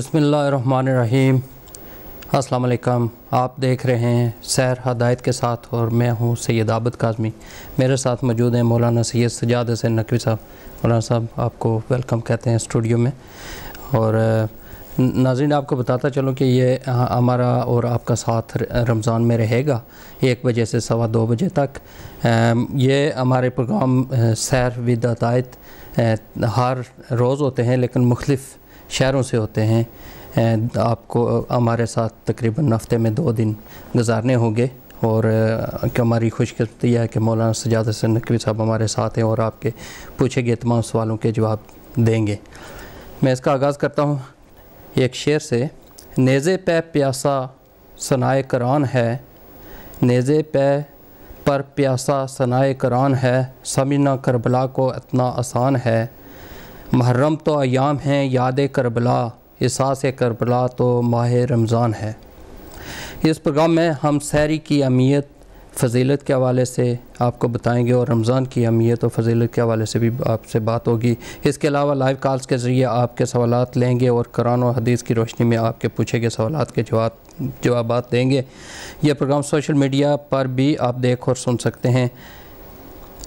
بسم اللہ الرحمن الرحیم۔ السلام علیکم۔ آپ دیکھ رہے ہیں سیر ہدایت کے ساتھ اور میں ہوں سید عابد کاظمی۔ میرے ساتھ موجود ہیں مولانا سید سجاد حسین نقوی صاحب۔ مولانا صاحب، آپ کو ویلکم کہتے ہیں اسٹوڈیو میں۔ اور ناظرین، آپ کو بتاتا چلوں کہ یہ ہمارا اور آپ کا ساتھ رمضان میں رہے گا۔ ایک بجے سے سوا دو بجے تک۔ یہ ہمارے پروگرام سیر ود ہدایت ہر روز ہوتے ہیں، لیکن مختلف شہروں سے ہوتے ہیں۔ آپ کو ہمارے ساتھ تقریباً ہفتے میں دو دن گزارنے ہوں گے اور کہ ہماری خوش قسمتی ہے کہ مولانا سجاد حسن نقوی صاحب ہمارے ساتھ ہیں اور آپ کے پوچھے گئے تمام سوالوں کے جواب دیں گے۔ میں اس کا آغاز کرتا ہوں۔ ایک شعر سے، نیزے پہ پیاسا ثنائے کران ہے، نیزے پہ پر پیاسا ثنائے کران ہے سمجھنا کربلا کو اتنا آسان ہے۔ محرم تو ایام ہیں، یاد کربلا، احساس کربلا تو ماہ رمضان ہے۔ اس پروگرام میں ہم سیری کی اہمیت، فضیلت کے حوالے سے آپ کو بتائیں گے اور رمضان کی اہمیت اور فضیلت کے حوالے سے بھی آپ سے بات ہوگی۔ اس کے علاوہ لائیو کالز کے ذریعے آپ کے سوالات لیں گے اور قرآن و حدیث کی روشنی میں آپ کے پوچھے گئے سوالات کے جواب، جوابات دیں گے۔ یہ پروگرام سوشل میڈیا پر بھی آپ دیکھ اور سن سکتے ہیں۔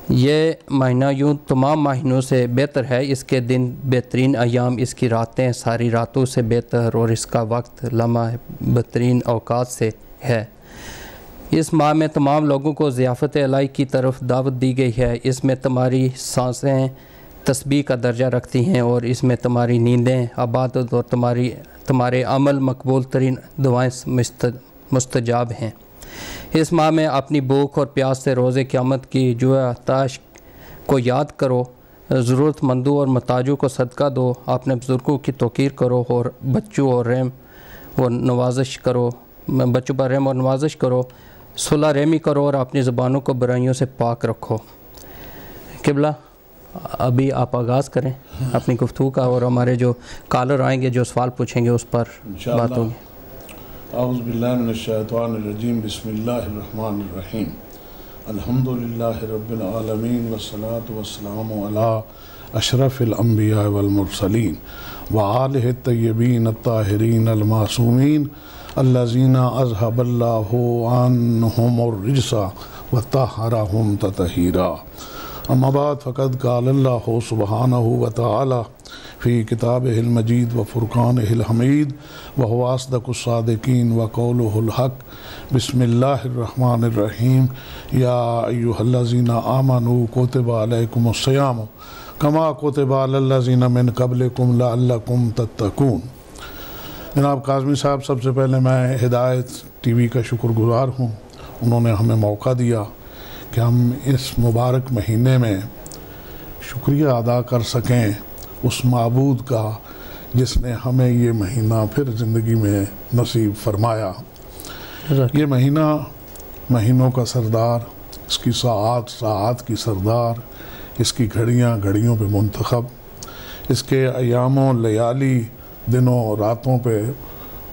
یہ مہینہ یوں تمام مہینوں سے بہتر ہے۔ اس کے دن بہترین ایام، اس کی راتیں ساری راتوں سے بہتر اور اس کا وقت لمحہ بہترین اوقات سے ہے۔ اس ماہ میں تمام لوگوں کو ضیافت علائی کی طرف دعوت دی گئی ہے۔ اس میں تمہاری سانسیں تسبیح کا درجہ رکھتی ہیں اور اس میں تمہاری نیندیں عبادت اور تمہاری، تمہارے عمل مقبول ترین دعائیں مستجاب ہیں۔ اس ماہ میں اپنی بھوک اور پیاس سے روز قیامت کی جو تاش کو یاد کرو ضرورت مندوں اور متاجوں کو صدقہ دو اپنے بزرگوں کی توقیر کرو اور بچوں اور رحم و نوازش کرو بچوں پر رحم اور نوازش کرو صلح رحمی کرو اور اپنی زبانوں کو برائیوں سے پاک رکھو۔ قبلہ ابھی آپ آغاز کریں اپنی گفتگو کا اور ہمارے جو کالر آئیں گے جو سوال پوچھیں گے اس پر بات ہوگی۔ اعوذ باللہ من الشیطان الرجیم، بسم اللہ الرحمن الرحیم۔ الحمدللہ رب العالمین والصلاة والسلام علی اشرف الانبیاء والمرسلین وآلہ الطیبین الطاہرین المعصومین الذین اذهب اللہ عنہم الرجسہ وطہرہم تطہیرا۔ اما بعد، فقد قال اللہ سبحانہ وتعالی فی کتاب المجید و فرقان الحمید و حواسدق الصادقین و قول الحق. بسم اللہ الرحمن الرحیم. یا ایوہ الذین آمنوا کوتب علیکم السیام کما کوتب الذین من قبلکم لعلکم تتقون. جناب قاظمی صاحب، سب سے پہلے میں ہدایت ٹی وی کا شکر گزار ہوں۔ انہوں نے ہمیں موقع دیا۔ کہ ہم اس مبارک مہینے میں شکریہ ادا کر سکیں اس معبود کا جس نے ہمیں یہ مہینہ پھر زندگی میں نصیب فرمایا۔ یہ مہینہ مہینوں کا سردار اس کی ساعت ساعت کی سردار اس کی گھڑیاں گھڑیوں پہ منتخب اس کے ایاموں لیالی دنوں راتوں پہ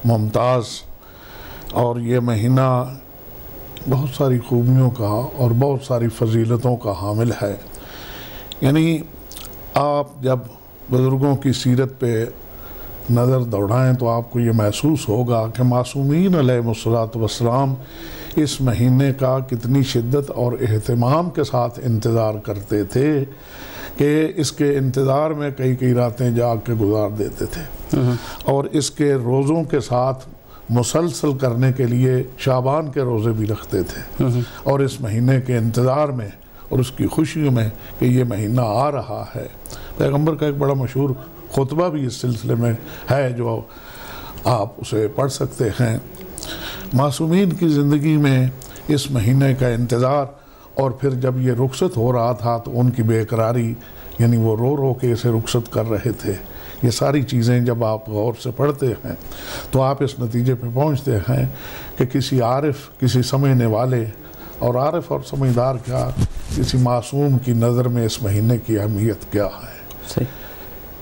ممتاز۔ اور یہ مہینہ بہت ساری خوبیوں کا اور بہت ساری فضیلتوں کا حامل ہے۔ یعنی آپ جب بزرگوں کی سیرت پہ نظر دوڑائیں تو آپ کو یہ محسوس ہوگا کہ معصومین علیہ الصلاۃ وسلام اس مہینے کا کتنی شدت اور اہتمام کے ساتھ انتظار کرتے تھے کہ اس کے انتظار میں کئی کئی راتیں جا کے گزار دیتے تھے۔ اور اس کے روزوں کے ساتھ مسلسل کرنے کے لیے شابان کے روزے بھی رکھتے تھے۔ اور اس مہینے کے انتظار میں اور اس کی خوشیوں میں کہ یہ مہینہ آ رہا ہے۔ پیغمبر کا ایک بڑا مشہور خطبہ بھی اس سلسلے میں ہے جو آپ اسے پڑھ سکتے ہیں۔ معصومین کی زندگی میں اس مہینے کا انتظار اور پھر جب یہ رخصت ہو رہا تھا تو ان کی بے قراری یعنی وہ رو رو کے اسے رخصت کر رہے تھے۔ یہ ساری چیزیں جب آپ غور سے پڑھتے ہیں تو آپ اس نتیجے پہ پہنچتے ہیں کہ کسی عارف کسی سمجھنے والے اور عارف اور سمجھدار کیا کسی معصوم کی نظر میں اس مہینے کی اہمیت کیا ہے۔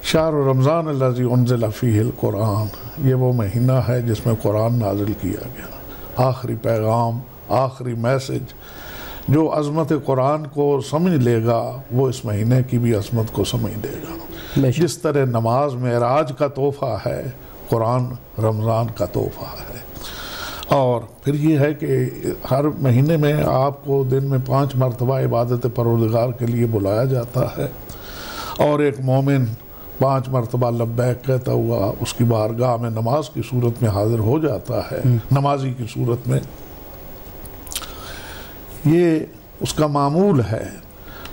شہر رمضان اللہ انزل فیہ القرآن یہ وہ مہینہ ہے جس میں قرآن نازل کیا گیا۔ آخری پیغام آخری میسج جو عظمت قرآن کو سمجھ لے گا وہ اس مہینے کی بھی عظمت کو سمجھ لے گا۔ جس طرح نماز معراج کا تحفہ ہے قرآن رمضان کا تحفہ ہے۔ اور پھر یہ ہے کہ ہر مہینے میں آپ کو دن میں پانچ مرتبہ عبادت پروردگار کے لیے بلایا جاتا ہے۔ اور ایک مومن پانچ مرتبہ لبیک کہتا ہوا اس کی بارگاہ میں نماز کی صورت میں حاضر ہو جاتا ہے نمازی کی صورت میں۔ یہ اس کا معمول ہے۔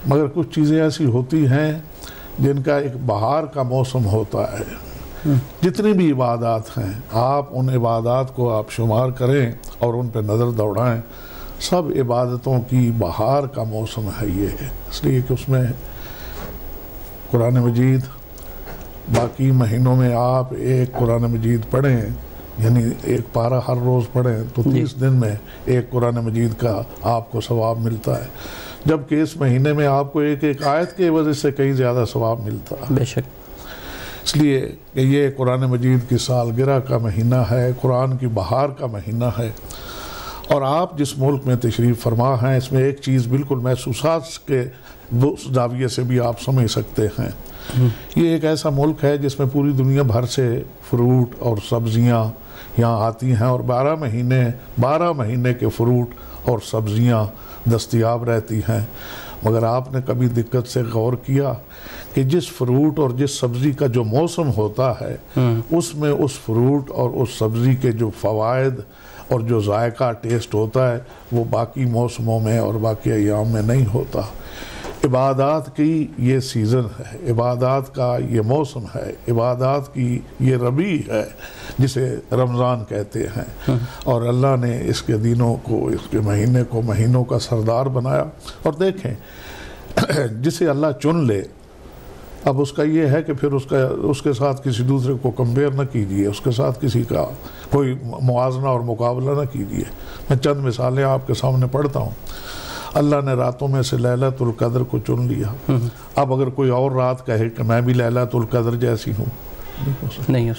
مگر کچھ چیزیں ایسی ہوتی ہیں جن کا ایک بہار کا موسم ہوتا ہے۔ جتنی بھی عبادات ہیں آپ ان عبادات کو آپ شمار کریں اور ان پہ نظر دوڑائیں۔ سب عبادتوں کی بہار کا موسم ہے یہ۔ ہے اس لیے کہ اس میں قرآن مجید باقی مہینوں میں آپ ایک قرآن مجید پڑھیں۔ یعنی ایک پارہ ہر روز پڑھیں تو جی۔ تیس دن میں ایک قرآن مجید کا آپ کو ثواب ملتا ہے۔ جبکہ اس مہینے میں آپ کو ایک ایک آیت کے وجہ سے کئی زیادہ ثواب ملتا۔ ہے بے شک۔ اس لیے کہ یہ قرآن مجید کی سالگرہ کا مہینہ ہے قرآن کی بہار کا مہینہ ہے۔ اور آپ جس ملک میں تشریف فرما ہیں اس میں ایک چیز بالکل محسوسات کے زاویے سے بھی آپ سمجھ سکتے ہیں۔ یہ ایک ایسا ملک ہے جس میں پوری دنیا بھر سے فروٹ اور سبزیاں یہاں آتی ہیں اور بارہ مہینے بارہ مہینے کے فروٹ اور سبزیاں دستیاب رہتی ہیں۔ مگر آپ نے کبھی دقت سے غور کیا کہ جس فروٹ اور جس سبزی کا جو موسم ہوتا ہے اس میں اس فروٹ اور اس سبزی کے جو فوائد اور جو ذائقہ ٹیسٹ ہوتا ہے وہ باقی موسموں میں اور باقی ایام میں نہیں ہوتا۔ عبادات کی یہ سیزن ہے، عبادات کا یہ موسم ہے، عبادات کی یہ ربی ہے، جسے رمضان کہتے ہیں۔ اور اللہ نے اس کے دنوں کو، اس کے مہینے کو، مہینوں کا سردار بنایا۔ اور دیکھیں، جسے اللہ چن لے، اب اس کا یہ ہے کہ پھر اس کا، اس کے ساتھ کسی دوسرے کو کمپیئر نہ کیجیے، اس کے ساتھ کسی کا کوئی موازنہ اور مقابلہ نہ کیجیے۔ میں چند مثالیں آپ کے سامنے پڑھتا ہوں۔ اللہ نے راتوں میں سے لیلت القدر کو چن لیا۔ اب اگر کوئی اور رات کہے کہ میں بھی لیلت القدر جیسی ہوں۔ نہیں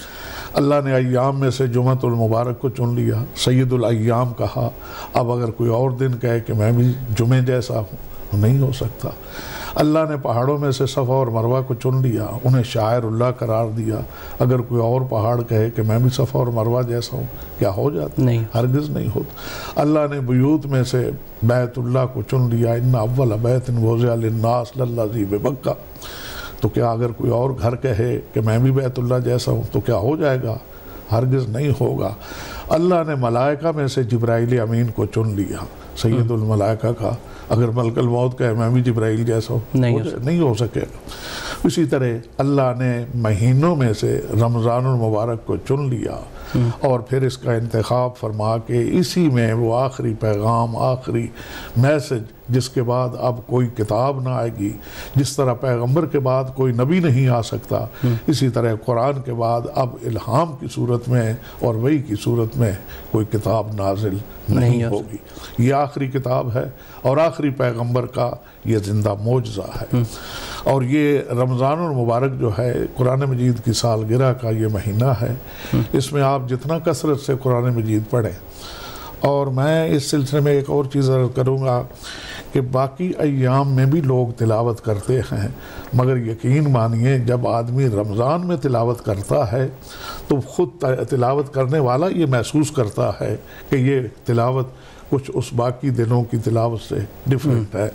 اللہ نے ایام میں سے جمعت المبارک کو چن لیا سید الایام کہا۔ اب اگر کوئی اور دن کہے کہ میں بھی جمعے جیسا ہوں نہیں ہو سکتا۔ اللہ نے پہاڑوں میں سے صفا اور مروہ کو چن لیا انہیں شاعر اللہ قرار دیا۔ اگر کوئی اور پہاڑ کہے کہ میں بھی صفا اور مروہ جیسا ہوں کیا ہو جاتا؟ نہیں۔ ہرگز نہیں ہوتا۔ اللہ نے بیوت میں سے بیت اللہ کو چن لیا۔ ان اول بیت وضع للناس للذی ببکہ۔ تو کیا اگر کوئی اور گھر کہے کہ میں بھی بیت اللہ جیسا ہوں تو کیا ہو جائے گا؟ ہرگز نہیں ہوگا۔ اللہ نے ملائکہ میں سے جبرائیل امین کو چن لیا سید الملائکہ کا۔ اگر ملک الموت میں بھی جبرائیل جیسا ہو نہیں ہو سکے۔ گا اسی طرح اللہ نے مہینوں میں سے رمضان المبارک کو چن لیا اور پھر اس کا انتخاب فرما کے اسی میں وہ آخری پیغام آخری میسج جس کے بعد اب کوئی کتاب نہ آئے گی جس طرح پیغمبر کے بعد کوئی نبی نہیں آ سکتا اسی طرح قرآن کے بعد اب الہام کی صورت میں اور وہی کی صورت میں کوئی کتاب نازل نہیں نہیں ہو ہوگی۔ یہ آخری کتاب ہے اور آخری پیغمبر کا یہ زندہ معجزہ ہے۔ اور یہ رمضان المبارک جو ہے قرآن مجید کی سالگرہ کا یہ مہینہ ہے۔ اس میں آپ جتنا کثرت سے قرآن مجید پڑھیں۔ اور میں اس سلسلے میں ایک اور چیز عرض کروں گا کہ باقی ایام میں بھی لوگ تلاوت کرتے ہیں۔ مگر یقین مانیے جب آدمی رمضان میں تلاوت کرتا ہے تو خود تلاوت کرنے والا یہ محسوس کرتا ہے کہ یہ تلاوت کچھ اس باقی دنوں کی تلاوت سے ڈیفرنٹ ہے۔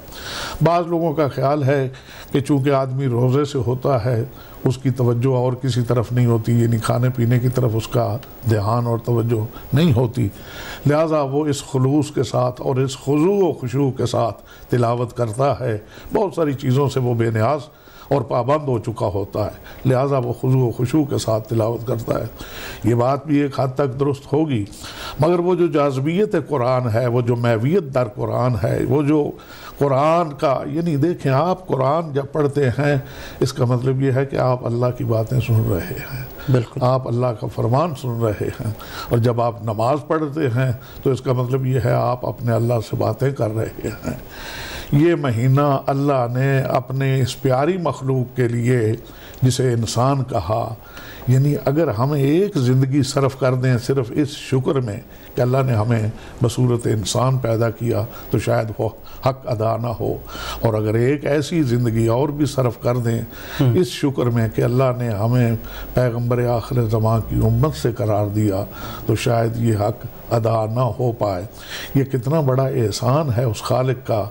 بعض لوگوں کا خیال ہے کہ چونکہ آدمی روزے سے ہوتا ہے اس کی توجہ اور کسی طرف نہیں ہوتی یعنی کھانے پینے کی طرف اس کا دھیان اور توجہ نہیں ہوتی۔ لہٰذا وہ اس خلوص کے ساتھ اور اس خضوع و خشوع کے ساتھ تلاوت کرتا ہے۔ بہت ساری چیزوں سے وہ بے نیاز اور پابند ہو چکا ہوتا ہے۔ لہٰذا وہ خضوع و خشوع کے ساتھ تلاوت کرتا ہے۔ یہ بات بھی ایک حد تک درست ہوگی۔ مگر وہ جو جاذبیت قرآن ہے، وہ جو میویت در قرآن ہے، وہ جو قرآن کا یعنی دیکھیں آپ قرآن جب پڑھتے ہیں اس کا مطلب یہ ہے کہ آپ اللہ کی باتیں سن رہے ہیں۔ بالکل۔ آپ اللہ کا فرمان سن رہے ہیں۔ اور جب آپ نماز پڑھتے ہیں تو اس کا مطلب یہ ہے آپ اپنے اللہ سے باتیں کر رہے ہیں۔ یہ مہینہ اللہ نے اپنے اس پیاری مخلوق کے لیے جسے انسان کہا یعنی اگر ہم ایک زندگی صرف کر دیں صرف اس شکر میں کہ اللہ نے ہمیں بصورت انسان پیدا کیا تو شاید وہ حق ادا نہ ہو۔ اور اگر ایک ایسی زندگی اور بھی صرف کر دیں اس شکر میں کہ اللہ نے ہمیں پیغمبر آخر زمان کی امت سے قرار دیا تو شاید یہ حق ادا نہ ہو پائے۔ یہ کتنا بڑا احسان ہے اس خالق کا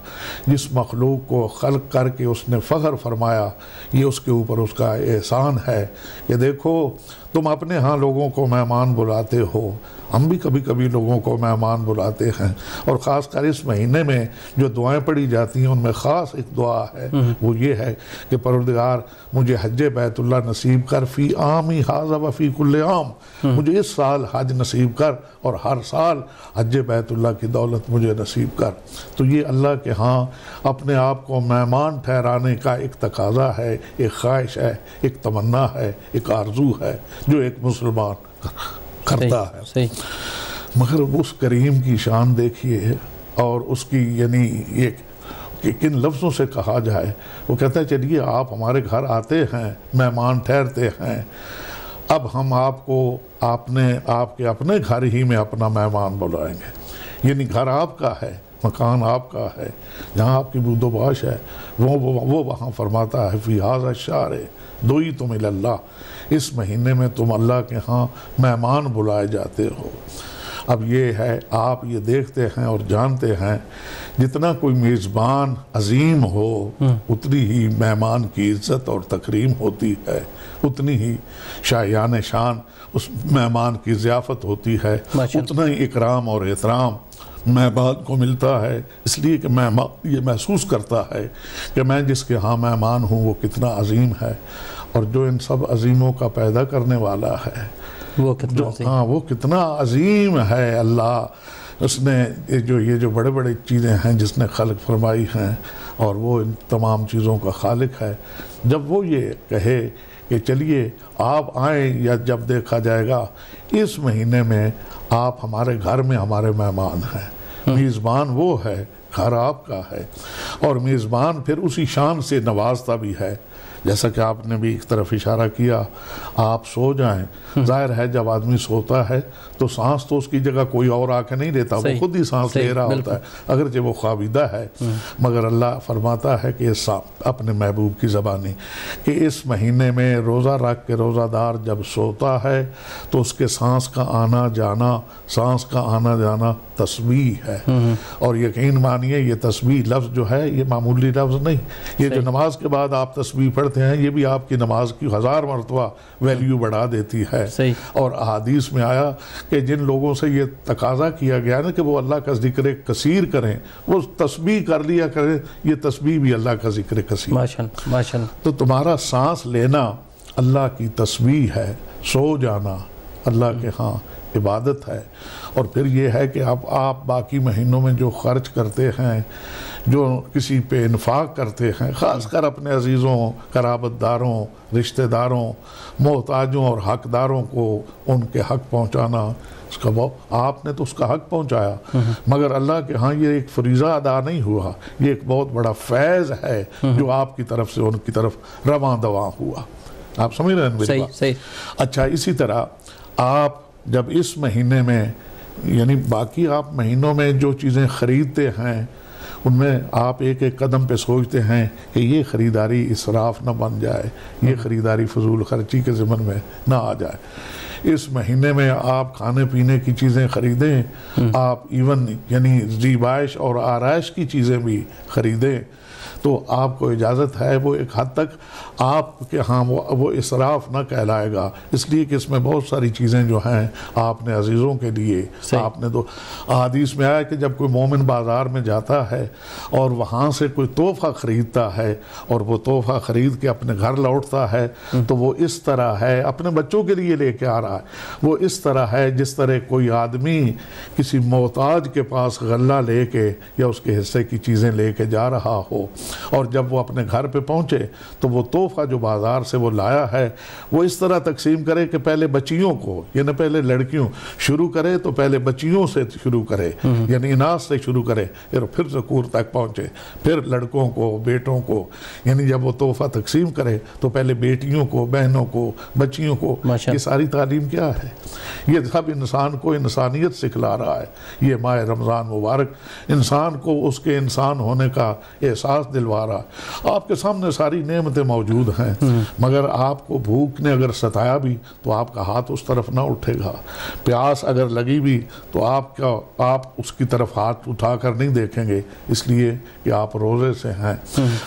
جس مخلوق کو خلق کر کے اس نے فخر فرمایا یہ اس کے اوپر اس کا احسان ہے۔ کہ دیکھو تم اپنے ہاں لوگوں کو مہمان بلاتے ہو۔ ہم بھی کبھی کبھی لوگوں کو مہمان بلاتے ہیں اور خاص کر اس مہینے میں جو دعائیں پڑھی جاتی ہیں ان میں خاص ایک دعا ہے وہ یہ ہے کہ پروردگار مجھے حج بیت اللہ نصیب کر فی عامی حاضہ و فی کل عام۔ مجھے اس سال حج نصیب کر اور ہر سال حج بیت اللہ کی دولت مجھے نصیب کر۔ تو یہ اللہ کے ہاں اپنے آپ کو مہمان ٹھہرانے کا ایک تقاضا ہے ایک خواہش ہے ایک تمنا ہے ایک آرزو ہے جو ایک مسلمان کرتا ہے۔ صحیح۔ مگر اس کریم کی شان دیکھیے اور اس کی یعنی یہ کہ کن لفظوں سے کہا جائے۔ وہ کہتا ہے چلیے آپ ہمارے گھر آتے ہیں مہمان ٹھہرتے ہیں۔ اب ہم آپ کو آپ نے آپ کے اپنے گھر ہی میں اپنا مہمان بلائیں گے۔ یعنی گھر آپ کا ہے مکان آپ کا ہے جہاں آپ کی بود و باش ہے۔ وہ وہ وہاں فرماتا ہے فی شعر دوئی تم اللہ۔ اس مہینے میں تم اللہ کے ہاں مہمان بلائے جاتے ہو۔ اب یہ ہے آپ یہ دیکھتے ہیں اور جانتے ہیں جتنا کوئی میزبان عظیم ہو اتنی ہی مہمان کی عزت اور تکریم ہوتی ہے۔ اتنی ہی شاہیان شان اس مہمان کی ضیافت ہوتی ہے۔ اتنا ہی اکرام اور احترام مہمان کو ملتا ہے۔ اس لیے کہ مہمان یہ محسوس کرتا ہے کہ میں جس کے ہاں مہمان ہوں وہ کتنا عظیم ہے۔ اور جو ان سب عظیموں کا پیدا کرنے والا ہے۔ وہ کتنا ہاں وہ کتنا عظیم ہے اللہ۔ اس نے جو یہ جو بڑے بڑے چیزیں ہیں جس نے خلق فرمائی ہیں اور وہ ان تمام چیزوں کا خالق ہے۔ جب وہ یہ کہے کہ چلیے آپ آئیں یا جب دیکھا جائے گا اس مہینے میں آپ ہمارے گھر میں ہمارے مہمان ہیں۔ میزبان وہ ہے گھر آپ کا ہے۔ اور میزبان پھر اسی شان سے نوازتا بھی ہے۔ جیسا کہ آپ نے بھی ایک طرف اشارہ کیا آپ سو جائیں۔ ظاہر ہے جب آدمی سوتا ہے تو سانس تو اس کی جگہ کوئی اور آ کے نہیں لیتا وہ خود ہی سانس لے رہا ہوتا ہے۔ اگرچہ وہ خوابیدہ ہے مگر اللہ فرماتا ہے کہ اپنے محبوب کی زبانی کہ اس مہینے میں روزہ رکھ کے روزہ دار جب سوتا ہے تو اس کے سانس کا آنا جانا سانس کا آنا جانا تسبیح ہے۔ اور یقین مانیے یہ تسبیح لفظ جو ہے یہ معمولی لفظ نہیں۔ یہ جو نماز کے بعد آپ تسبیح پڑھتے ہیں یہ بھی آپ کی نماز کی ہزار مرتبہ ویلیو بڑھا دیتی ہے۔ اور احادیث میں آیا کہ جن لوگوں سے یہ تقاضا کیا گیا نا کہ وہ اللہ کا ذکر کثیر کریں وہ تسبیح کر لیا کریں یہ تسبیح بھی اللہ کا ذکر کثیر۔ تو تمہارا سانس لینا اللہ کی تسبیح ہے سو جانا اللہ کے ہاں عبادت ہے۔ اور پھر یہ ہے کہ اب آپ باقی مہینوں میں جو خرچ کرتے ہیں جو کسی پہ انفاق کرتے ہیں خاص کر اپنے عزیزوں قرابت داروں رشتہ داروں محتاجوں اور حقداروں کو ان کے حق پہنچانا اس کا بہت آپ نے تو اس کا حق پہنچایا۔ مگر اللہ کے ہاں یہ ایک فریضہ ادا نہیں ہوا۔ یہ ایک بہت بڑا فیض ہے جو آپ کی طرف سے ان کی طرف رواں دواں ہوا۔ آپ سمجھ رہے ہیں میری بات؟ اچھا اسی طرح آپ جب اس مہینے میں یعنی باقی آپ مہینوں میں جو چیزیں خریدتے ہیں ان میں آپ ایک ایک قدم پہ سوچتے ہیں کہ یہ خریداری اسراف نہ بن جائے یہ خریداری فضول خرچی کے ضمن میں نہ آ جائے۔ اس مہینے میں آپ کھانے پینے کی چیزیں خریدیں آپ ایون یعنی زیبائش اور آرائش کی چیزیں بھی خریدیں۔ تو آپ کو اجازت ہے وہ ایک حد تک آپ کے ہاں وہ اسراف نہ کہلائے گا۔ اس لیے کہ اس میں بہت ساری چیزیں جو ہیں آپ نے عزیزوں کے لیے آپ نے تو حدیث میں آیا کہ جب کوئی مومن بازار میں جاتا ہے اور وہاں سے کوئی تحفہ خریدتا ہے اور وہ تحفہ خرید کے اپنے گھر لوٹتا ہے تو وہ اس طرح ہے اپنے بچوں کے لیے لے کے آ رہا رہا ہے۔ وہ اس طرح ہے جس طرح کوئی آدمی کسی محتاج کے پاس غلہ لے کے یا اس کے حصے کی چیزیں لے کے جا رہا ہو۔ اور جب وہ اپنے گھر پہ پہنچے تو وہ تحفہ جو بازار سے وہ لایا ہے وہ اس طرح تقسیم کرے کہ پہلے بچیوں کو یعنی پہلے لڑکیوں شروع کرے تو پہلے بچیوں سے شروع کرے یعنی اناس سے شروع کرے پھر ذکور تک پہنچے پھر لڑکوں کو بیٹوں کو یعنی جب وہ تحفہ تقسیم کرے تو پہلے بیٹیوں کو بہنوں کو بچیوں کو یہ ساری تعلیم کیا ہے؟ یہ سب انسان کو انسانیت سکھلا رہا ہے یہ ماہ رمضان مبارک انسان کو اس کے انسان ہونے کا احساس دلوا رہا۔ آپ کے سامنے ساری نعمتیں موجود ہیں مگر آپ کو بھوک نے اگر ستایا بھی تو آپ کا ہاتھ اس طرف نہ اٹھے گا۔ پیاس اگر لگی بھی تو آپ کا آپ اس کی طرف ہاتھ اٹھا کر نہیں دیکھیں گے اس لیے کہ آپ روزے سے ہیں۔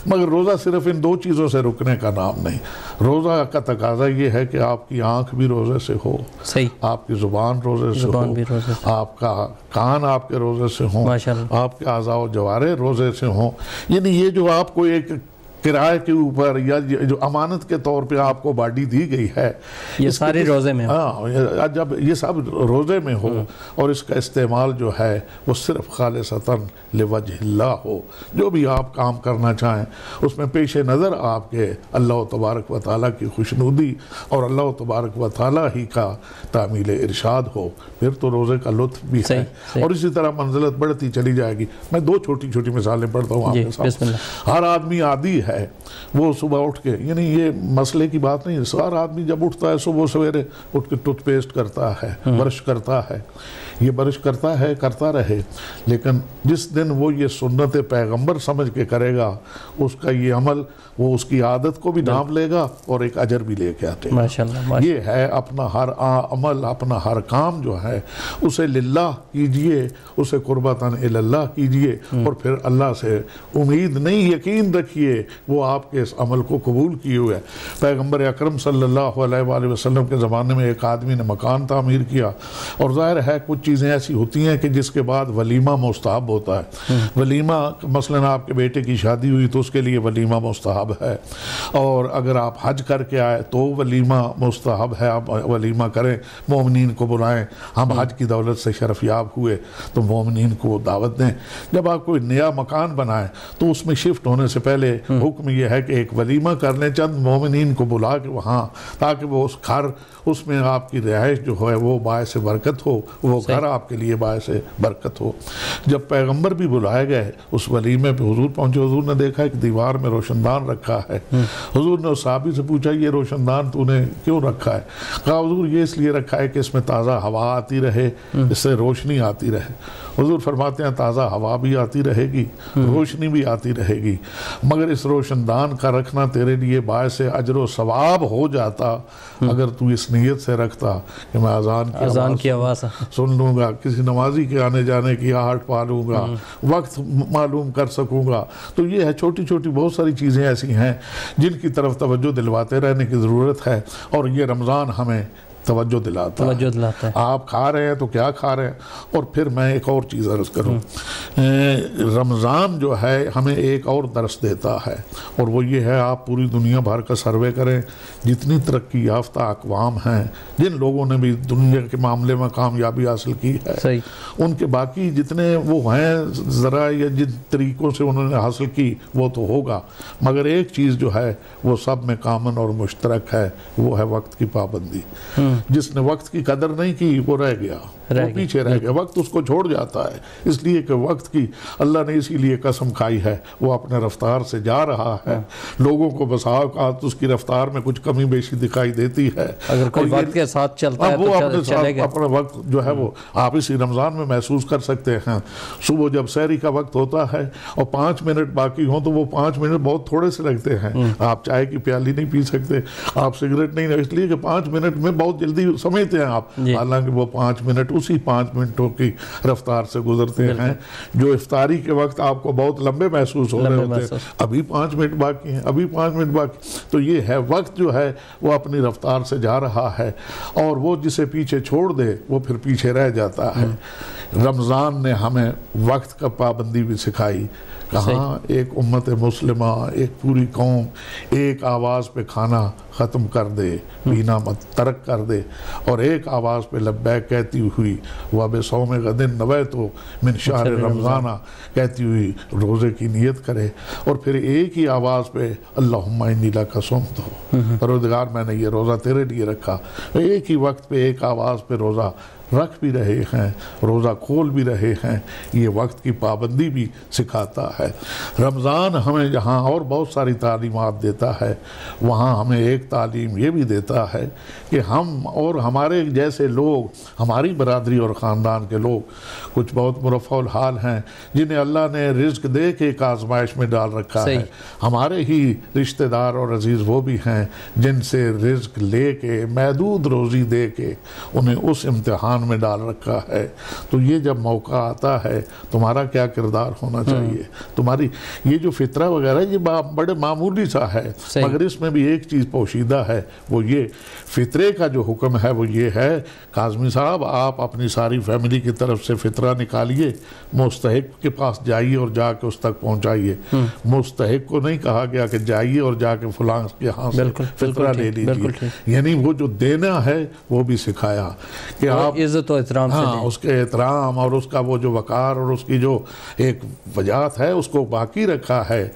مگر روزہ صرف ان دو چیزوں سے رکنے کا نام نہیں۔ روزہ کا تقاضا یہ ہے کہ آپ کی آنکھ بھی روزے سے ہو۔ صحیح۔ آپ کی زبان روزے سے زبان ہو۔ بھی روزے آپ کا کان آپ کے روزے سے ہوں آپ کے اعضاء و جوارے روزے سے ہوں۔ یعنی یہ جو آپ کو ایک کرائے کے اوپر یا جو امانت کے طور پہ آپ کو باڈی دی گئی ہے یہ کس- روزے میں ہو۔ ہاں جب یہ سب روزے میں ہو اور اس کا استعمال جو ہے وہ صرف خالصتاً لوجہ اللہ ہو۔ جو بھی آپ کام کرنا چاہیں اس میں پیش نظر آپ کے اللہ تبارک و تعالیٰ کی خوشنودی اور اللہ تبارک و تعالیٰ ہی کا تعمیل ارشاد ہو۔ پھر تو روزے کا لطف بھی صحیح، ہے۔ صحیح۔ اور اسی طرح منزلت بڑھتی چلی جائے گی۔ میں دو چھوٹی چھوٹی مثالیں پڑھتا ہوں آپ جی کے ساتھ ہر آدمی عادی ہے۔ وہ صبح اٹھ کے یعنی یہ مسئلے کی بات نہیں ہے ہر آدمی جب اٹھتا ہے صبح سویرے اٹھ کے ٹوتھ پیسٹ کرتا ہے برش کرتا ہے۔ یہ برش کرتا ہے کرتا رہے لیکن جس دن وہ یہ سنت پیغمبر سمجھ کے کرے گا اس کا یہ عمل وہ اس کی عادت کو بھی نام لے گا اور ایک اجر بھی لے کے آتے گا یہ ہے اپنا ہر عمل اپنا ہر کام جو ہے اسے للہ کیجیے اسے قربتاً اللہ کیجیے۔ اور پھر اللہ سے امید نہیں یقین رکھیے وہ آپ کے اس عمل کو قبول کیے ہوئے پیغمبر اکرم صلی اللہ علیہ وآلہ وسلم کے زمانے میں ایک آدمی نے مکان تعمیر کیا اور ظاہر ہے کچھ چیزیں ایسی ہوتی ہیں کہ جس کے بعد ولیمہ مستحب ہوتا ہے۔ ولیمہ مثلا آپ کے بیٹے کی شادی ہوئی تو اس کے لیے ولیمہ مستحب ہے۔ اور اگر آپ حج کر کے آئے تو ولیمہ مستحب ہے۔ آپ ولیمہ کریں مومنین کو بلائیں۔ ہم حج کی دولت سے شرف یاب ہوئے تو مومنین کو دعوت دیں۔ جب آپ کوئی نیا مکان بنائیں تو اس میں شفٹ ہونے سے پہلے حکم یہ ہے کہ ایک ولیمہ کر لیں، چند مومنین کو بلا کے وہاں، تاکہ وہ اس گھر اس میں آپ کی رہائش جو ہے وہ باعث برکت ہو وہ گھر آپ کے لیے باعث برکت ہو۔ جب پیغمبر بھی بلائے گئے اس ولیمے پہ حضور پہنچے حضور نے دیکھا کہ دیوار میں روشن دان رکھا ہے۔ حضور نے اس صحابی سے پوچھا یہ روشن دان تو نے کیوں رکھا ہے؟ کہا حضور یہ اس لیے رکھا ہے کہ اس میں تازہ ہوا آتی رہے اس سے روشنی آتی رہے۔ حضور فرماتے ہیں تازہ ہوا بھی آتی رہے گی روشنی بھی آتی رہے گی۔ مگر اس روشن دان کا رکھنا تیرے لیے باعث اجر و ثواب ہو جاتا اگر تو اس نیت سے رکھتا کہ میں اذان کی اذان آواز کی آواز۔ سن لوں گا کسی نمازی کے آنے جانے کی آہٹ پالوں گا وقت معلوم کر سکوں گا۔ تو یہ ہے چھوٹی چھوٹی بہت ساری چیزیں ایسی ہیں جن کی طرف توجہ دلواتے رہنے کی ضرورت ہے۔ اور یہ رمضان ہمیں توجہ دلاتا ہے۔ توجہ دلاتا ہے۔ آپ کھا رہے ہیں تو کیا کھا رہے ہیں؟ اور پھر میں ایک اور چیز عرض کروں۔ رمضان جو ہے ہمیں ایک اور درس دیتا ہے۔ اور وہ یہ ہے آپ پوری دنیا بھر کا سروے کریں۔ جتنی ترقی یافتہ اقوام ہیں جن لوگوں نے بھی دنیا کے معاملے میں کامیابی حاصل کی ہے صحیح۔ ان کے باقی جتنے وہ ہیں ذرا یا جن طریقوں سے انہوں نے حاصل کی وہ تو ہوگا۔ مگر ایک چیز جو ہے وہ سب میں کامن اور مشترک ہے وہ ہے وقت کی پابندی۔ جس نے وقت کی قدر نہیں کی وہ رہ گیا۔ وہ۔ پیچھے رہ گیا۔ وقت اس کو چھوڑ جاتا ہے۔ اس لیے کہ وقت کی اللہ نے اسی لیے قسم کھائی ہے۔ وہ اپنے رفتار سے جا رہا ہے۔ لوگوں کو بسا اوقات اس کی رفتار میں کچھ کمی بیشی دکھائی دیتی ہے۔ اگر کوئی وقت کے ساتھ چلتا ہے وہ تو اپنے ساتھ گا۔ اپنا وقت جو ہے وہ آپ اسی رمضان میں محسوس کر سکتے ہیں۔ صبح جب سحری کا وقت ہوتا ہے اور پانچ منٹ باقی ہوں تو وہ پانچ منٹ بہت تھوڑے سے لگتے ہیں۔ آپ چائے کی پیالی نہیں پی سکتے آپ سگریٹ نہیں اس لیے کہ پانچ منٹ میں بہت جلدی سمجھتے ہیں آپ۔ جی۔ حالانکہ وہ پانچ منٹ اسی پانچ منٹوں کی رفتار سے گزرتے ہیں۔ جو افطاری کے وقت آپ کو بہت لمبے محسوس ہو رہے ہوتے ہیں۔ ابھی پانچ منٹ باقی ہیں ابھی پانچ منٹ باقی۔ تو یہ ہے وقت جو ہے وہ اپنی رفتار سے جا رہا ہے۔ اور وہ جسے پیچھے چھوڑ دے وہ پھر پیچھے رہ جاتا ہے۔ رمضان نے ہمیں وقت کا پابندی بھی سکھائی۔ کہاں ایک امت مسلمہ ایک پوری قوم ایک آواز پہ کھانا ختم کر دے پینا مت ترک کر دے۔ اور ایک آواز پہ لبیک کہتی ہوئی وب سوم غدن نوے تو من شہر رمضانہ کہتی ہوئی روزے کی نیت کرے۔ اور پھر ایک ہی آواز پہ اللہم انی لکا سمت ہو پروردگار میں نے یہ روزہ تیرے لیے رکھا۔ ایک ہی وقت پہ ایک آواز پہ روزہ رکھ بھی رہے ہیں، روزہ کھول بھی رہے ہیں، یہ وقت کی پابندی بھی سکھاتا ہے۔ رمضان ہمیں جہاں اور بہت ساری تعلیمات دیتا ہے۔ وہاں ہمیں ایک تعلیم یہ بھی دیتا ہے کہ ہم اور ہمارے جیسے لوگ، ہماری برادری اور خاندان کے لوگ کچھ بہت مرفع الحال ہیں جنہیں اللہ نے رزق دے کے ایک آزمائش میں ڈال رکھا ہے۔ ہمارے ہی رشتہ دار اور عزیز وہ بھی ہیں جن سے رزق لے کے محدود روزی دے کے انہیں اس امتحان میں ڈال رکھا ہے۔ تو یہ جب موقع آتا ہے تمہارا کیا کردار ہونا چاہیے؟ تمہاری یہ جو فطرہ وغیرہ یہ بڑے معمولی سا ہے۔ مگر اس میں بھی ایک چیز پوشیدہ ہے وہ یہ فطرے کا جو حکم ہے وہ یہ ہے کاظمی صاحب آپ اپنی ساری فیملی کی طرف سے فطرہ نکالیے مستحق کے پاس جائیے اور جا کے اس تک پہنچائیے۔ مستحق کو نہیں کہا گیا کہ جائیے اور جا کے فلاں کے ہاں سے فطرہ لے لیجیے۔ یعنی وہ جو دینا ہے وہ بھی سکھایا کہ آپ عزت و احترام ہاں اس کے احترام اور اس کا وہ جو وقار اور اس کی جو ایک وجات ہے اس کو باقی رکھا ہے۔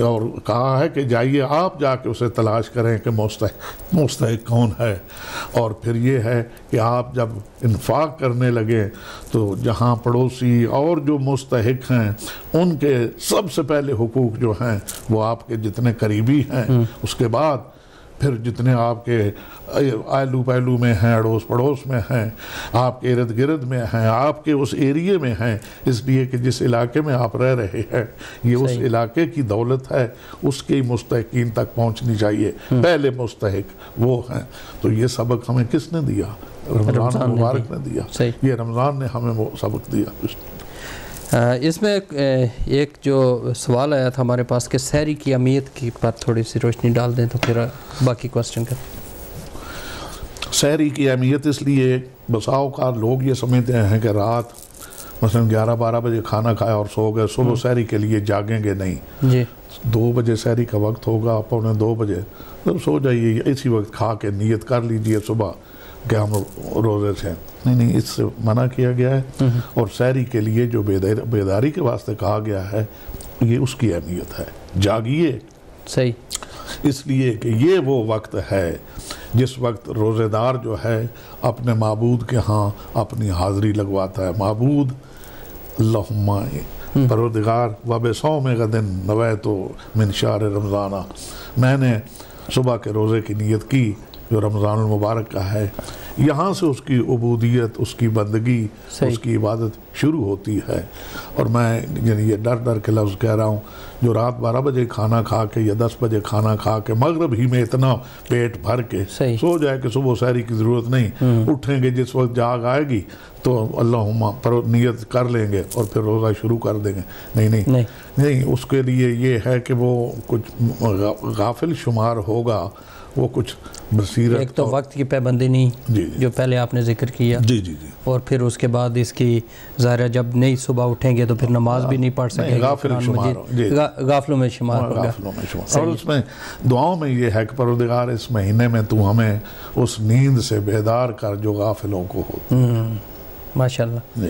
اور کہا ہے کہ جائیے آپ جا کے اسے تلاش کریں کہ مستحق مستحق کون ہے۔ اور پھر یہ ہے کہ آپ جب انفاق کرنے لگے تو جہاں پڑوسی اور جو مستحق ہیں ان کے سب سے پہلے حقوق جو ہیں وہ آپ کے جتنے قریبی ہیں اس کے بعد پھر جتنے آپ کے آئلو پہلو میں ہیں اڑوس پڑوس میں ہیں آپ کے ارد گرد میں ہیں آپ کے اس ایریے میں ہیں اس لیے کہ جس علاقے میں آپ رہ رہے ہیں یہ اس علاقے کی دولت ہے اس کی مستحقین تک پہنچنی چاہیے۔ پہلے مستحق وہ ہیں۔ تو یہ سبق ہمیں کس نے دیا؟ رمضان مبارک نے دیا۔ یہ رمضان نے ہمیں وہ سبق دیا۔ اس میں ایک جو سوال آیا تھا ہمارے پاس کہ سحری کی امیت کی پر تھوڑی سی روشنی ڈال دیں تو پھر باقی کوسچن کر۔ سحری کی اہمیت اس لیے بساؤ کا لوگ یہ سمجھتے ہیں کہ رات مثلا گیارہ بارہ بجے کھانا کھایا اور سو گئے صبح سحری کے لیے جاگیں گے نہیں۔ جی۔ دو بجے سحری کا وقت ہوگا پونے دو بجے تو سو جائیے اسی وقت کھا کے نیت کر لیجیے صبح۔ کہ ہم روزے سے نہیں نہیں اس سے منع کیا گیا ہے۔ اور سحری کے لیے جو بیداری کے واسطے کہا گیا ہے یہ اس کی اہمیت ہے۔ جاگیے۔ صحیح۔ اس لیے کہ یہ وہ وقت ہے جس وقت روزے دار جو ہے اپنے معبود کے ہاں اپنی حاضری لگواتا ہے۔ معبود اللہم پروردگار وب سوم غدن نویتو من شار رمضانہ۔ میں نے صبح کے روزے کی نیت کی۔ جو رمضان المبارک کا ہے یہاں سے اس کی عبودیت اس کی بندگی اس کی عبادت شروع ہوتی ہے۔ اور میں یعنی یہ ڈر ڈر کے لفظ کہہ رہا ہوں جو رات بارہ بجے کھانا کھا کے یا دس بجے کھانا کھا کے مغرب ہی میں اتنا پیٹ بھر کے سو جائے کہ صبح سحری کی ضرورت نہیں اٹھیں گے جس وقت جاگ آئے گی تو اللہ پر نیت کر لیں گے اور پھر روزہ شروع کر دیں گے۔ نہیں نہیں۔ نہیں۔ اس کے لیے یہ ہے کہ وہ کچھ غافل شمار ہوگا۔ وہ کچھ بصیرت ایک تو وقت کی پیبندی نہیں جی جی۔ جو پہلے آپ نے ذکر کیا۔ جی جی جی۔ اور پھر اس کے بعد اس کی ظاہر جب نہیں صبح اٹھیں گے تو پھر نماز بھی نہیں پڑھ سکیں جی غافلوں میں شمار ہوگا غافلوں میں شمار۔ اور اس میں دعاؤں میں یہ ہے کہ پروردگار اس مہینے میں تو ہمیں اس نیند سے بیدار کر جو غافلوں کو ہو۔ ماشاءاللہ۔ جی۔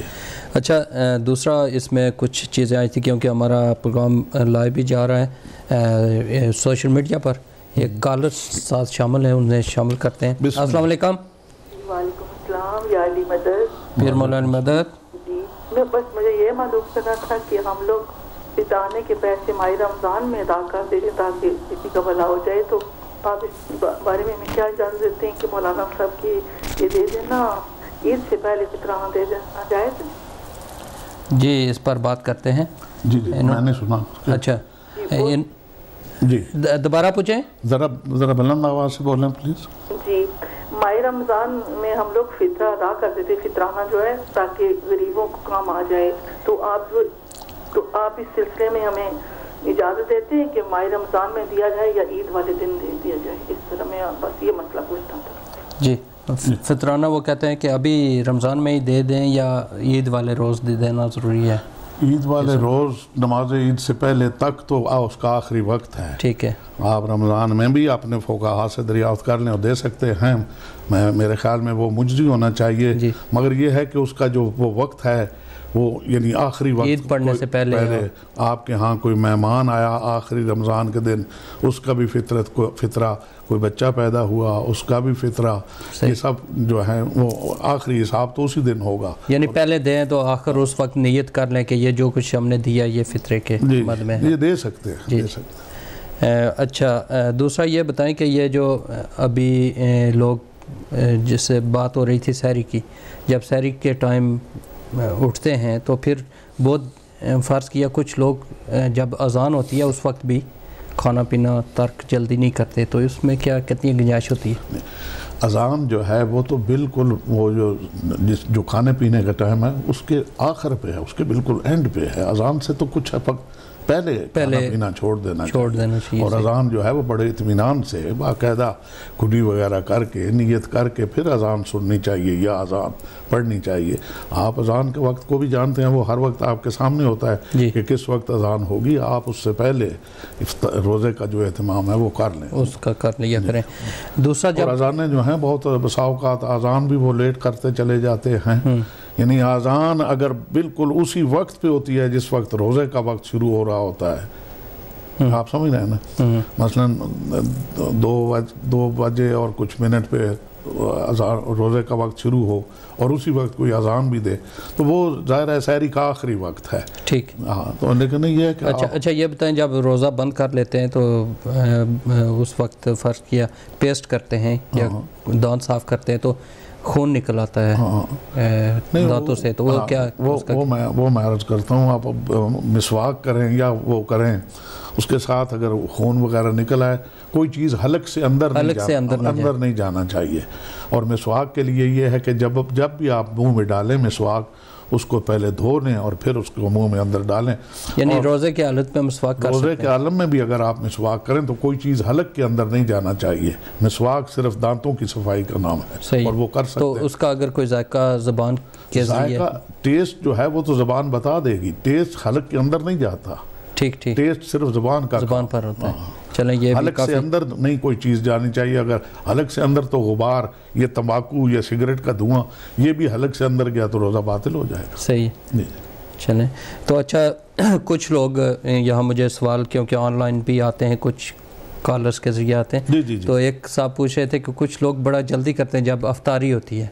اچھا دوسرا اس میں کچھ چیزیں آئی تھی کیونکہ ہمارا پروگرام لائیو بھی جا رہا ہے سوشل میڈیا پر۔ ایک کالر ساتھ شامل ہیں انہیں شامل کرتے ہیں۔ السلام علیکم۔ وعلیکم السلام یا علی مدد۔ پیر مولانا مدد۔ جی میں بس مجھے یہ معلوم کرنا تھا کہ ہم لوگ پتانے کے پیسے ماہ رمضان میں ادا کر دیں تاکہ کسی کا بھلا ہو جائے۔ تو آپ اس بارے میں ہمیں کیا اجازت دیتے ہیں کہ مولانا صاحب کی یہ دے دینا عید سے پہلے فطرانہ دے دینا جائز جی اس پر بات کرتے ہیں۔ جی جی میں نے سنا۔ اچھا۔ جی۔ دوبارہ پوچھیں؟ ذرا ذرا بلند آواز سے بولیں پلیز۔ جی ماہ رمضان میں ہم لوگ فطرہ ادا کرتے تھے فطرانہ جو ہے تاکہ غریبوں کو کام آ جائے۔ تو آپ تو آپ اس سلسلے میں ہمیں اجازت دیتے ہیں کہ ماہ رمضان میں دیا جائے یا عید والے دن دے دیا جائے۔ اس طرح میں بس یہ مسئلہ پوچھتا تھا۔ جی فطرانہ وہ کہتے ہیں کہ ابھی رمضان میں ہی دے دیں یا عید والے روز دے دینا ضروری ہے؟ عید والے روز نماز عید سے پہلے تک تو اس کا آخری وقت ہے۔ ٹھیک ہے۔ آپ رمضان میں بھی اپنے فوقہ سے دریافت کر لیں اور دے سکتے ہیں۔ میں میرے خیال میں وہ مجزی ہونا چاہیے۔ جی۔ مگر یہ ہے کہ اس کا جو وہ وقت ہے وہ یعنی آخری وقت عید پڑھنے سے پہلے آپ کے ہاں کوئی مہمان آیا آخری رمضان کے دن اس کا بھی فطرت کو فطرہ کوئی بچہ پیدا ہوا اس کا بھی فطرہ۔ یہ سب جو ہے وہ آخری حساب تو اسی دن ہوگا یعنی پہلے دیں تو آخر اس وقت نیت کر لیں کہ یہ جو کچھ ہم نے دیا یہ فطرے کے جی مد میں ہے یہ دے سکتے ہیں جی۔ دے سکتے ہیں اچھا دوسرا یہ بتائیں کہ یہ جو ابھی لوگ جس سے بات ہو رہی تھی سحری کی جب سحری کے ٹائم اٹھتے ہیں تو پھر بہت فرض کیا کچھ لوگ جب اذان ہوتی ہے اس وقت بھی کھانا پینا ترک جلدی نہیں کرتے، تو اس میں کیا کتنی گنجائش ہوتی ہے؟ اذان جو ہے وہ تو بالکل وہ جو جس جو کھانے پینے کا ٹائم ہے، اس کے آخر پہ ہے، اس کے بالکل اینڈ پہ ہے۔ اذان سے تو کچھ ہے پک پہلے پہلے کھانا پینا چھوڑ دینا چھوڑ دینا چاہیے اور اذان جو ہے وہ بڑے اطمینان سے باقاعدہ کھڈی وغیرہ کر کے نیت کر کے پھر اذان سننی چاہیے یا اذان پڑھنی چاہیے۔ آپ اذان کے وقت کو بھی جانتے ہیں وہ ہر وقت آپ کے سامنے ہوتا ہے جی۔ کہ کس وقت اذان ہوگی آپ اس سے پہلے روزے کا جو اہتمام ہے وہ کر لیں۔ اس کا کر لیا کریں۔ دوسرا اور جب اذانیں جو ہیں بہت بسا اوقات اذان بھی وہ لیٹ کرتے چلے جاتے ہیں۔ یعنی اذان اگر بالکل اسی وقت پہ ہوتی ہے جس وقت روزے کا وقت شروع ہو رہا ہوتا ہے۔ آپ سمجھ رہے ہیں نا؟ مثلا دو بج دو بجے اور کچھ منٹ پہ روزے کا وقت شروع ہو اور اسی وقت کوئی اذان بھی دے تو وہ ظاہر ہے سحری کا آخری وقت ہے۔ ٹھیک۔ ہاں تو لیکن یہ ہے کہ اچھا اچھا یہ بتائیں جب روزہ بند کر لیتے ہیں تو اس وقت فرض کیا پیسٹ کرتے ہیں یا دانت صاف کرتے ہیں تو خون نکل آتا ہے ہاں نہیں، دانتوں سے تو وہ ہاں، کیا وہ میں وہ میں عرض کرتا ہوں آپ مسواک کریں یا وہ کریں اس کے ساتھ اگر خون وغیرہ نکل آئے کوئی چیز حلق سے اندر حلق سے۔ اندر نہیں جانا چاہیے اور مسواک کے لیے یہ ہے کہ جب جب بھی آپ منہ میں ڈالیں مسواک اس کو پہلے دھو لیں اور پھر اس کو منہ میں اندر ڈالیں یعنی روزے کی حالت میں مسواک کر روزے کے عالم میں بھی اگر آپ مسواک کریں تو کوئی چیز حلق کے اندر نہیں جانا چاہیے۔ مسواک صرف دانتوں کی صفائی کا نام ہے اور وہ کر سکتے تو اس کا اگر کوئی ذائقہ زبان کے ذائقہ ٹیسٹ جو ہے وہ تو زبان بتا دے گی۔ ٹیسٹ حلق کے اندر نہیں جاتا۔ ٹھیک ٹھیک۔ ٹیسٹ صرف زبان کا زبان پر ہوتا ہے۔ چلیں یہ بھی حلق سے اندر نہیں کوئی چیز جانی چاہیے۔ اگر حلق سے اندر تو غبار یہ تمباکو یا سگریٹ کا دھواں یہ بھی حلق سے اندر گیا تو روزہ باطل ہو جائے گا۔ صحیح۔ جی۔ چلیں۔ تو اچھا کچھ لوگ یہاں مجھے سوال کیونکہ آن لائن بھی آتے ہیں کچھ کالرز کے ذریعے آتے ہیں۔ جی جی۔ تو ایک صاحب پوچھ رہے تھے کہ کچھ لوگ بڑا جلدی کرتے ہیں جب افطاری ہوتی ہے۔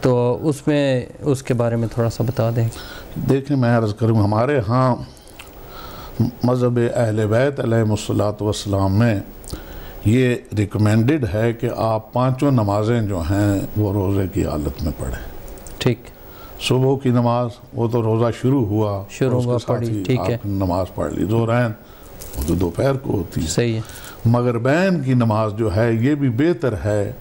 تو اس میں اس کے بارے میں تھوڑا سا بتا دیں۔ دیکھیں میں عرض کروں ہمارے ہاں مذہب اہل بیت علیہ والسلام میں یہ ریکمینڈڈ ہے کہ آپ پانچوں نمازیں جو ہیں وہ روزے کی حالت میں پڑھیں۔ ٹھیک۔ صبح کی نماز وہ تو روزہ شروع ہوا شروع ہوا، پڑھی، ٹھیک ہے۔ آپ نماز پڑھ لی۔ زورین وہ تو دوپہر کو ہوتی ہے۔ صحیح ہے۔ مغربین کی نماز جو ہے یہ بھی بہتر ہے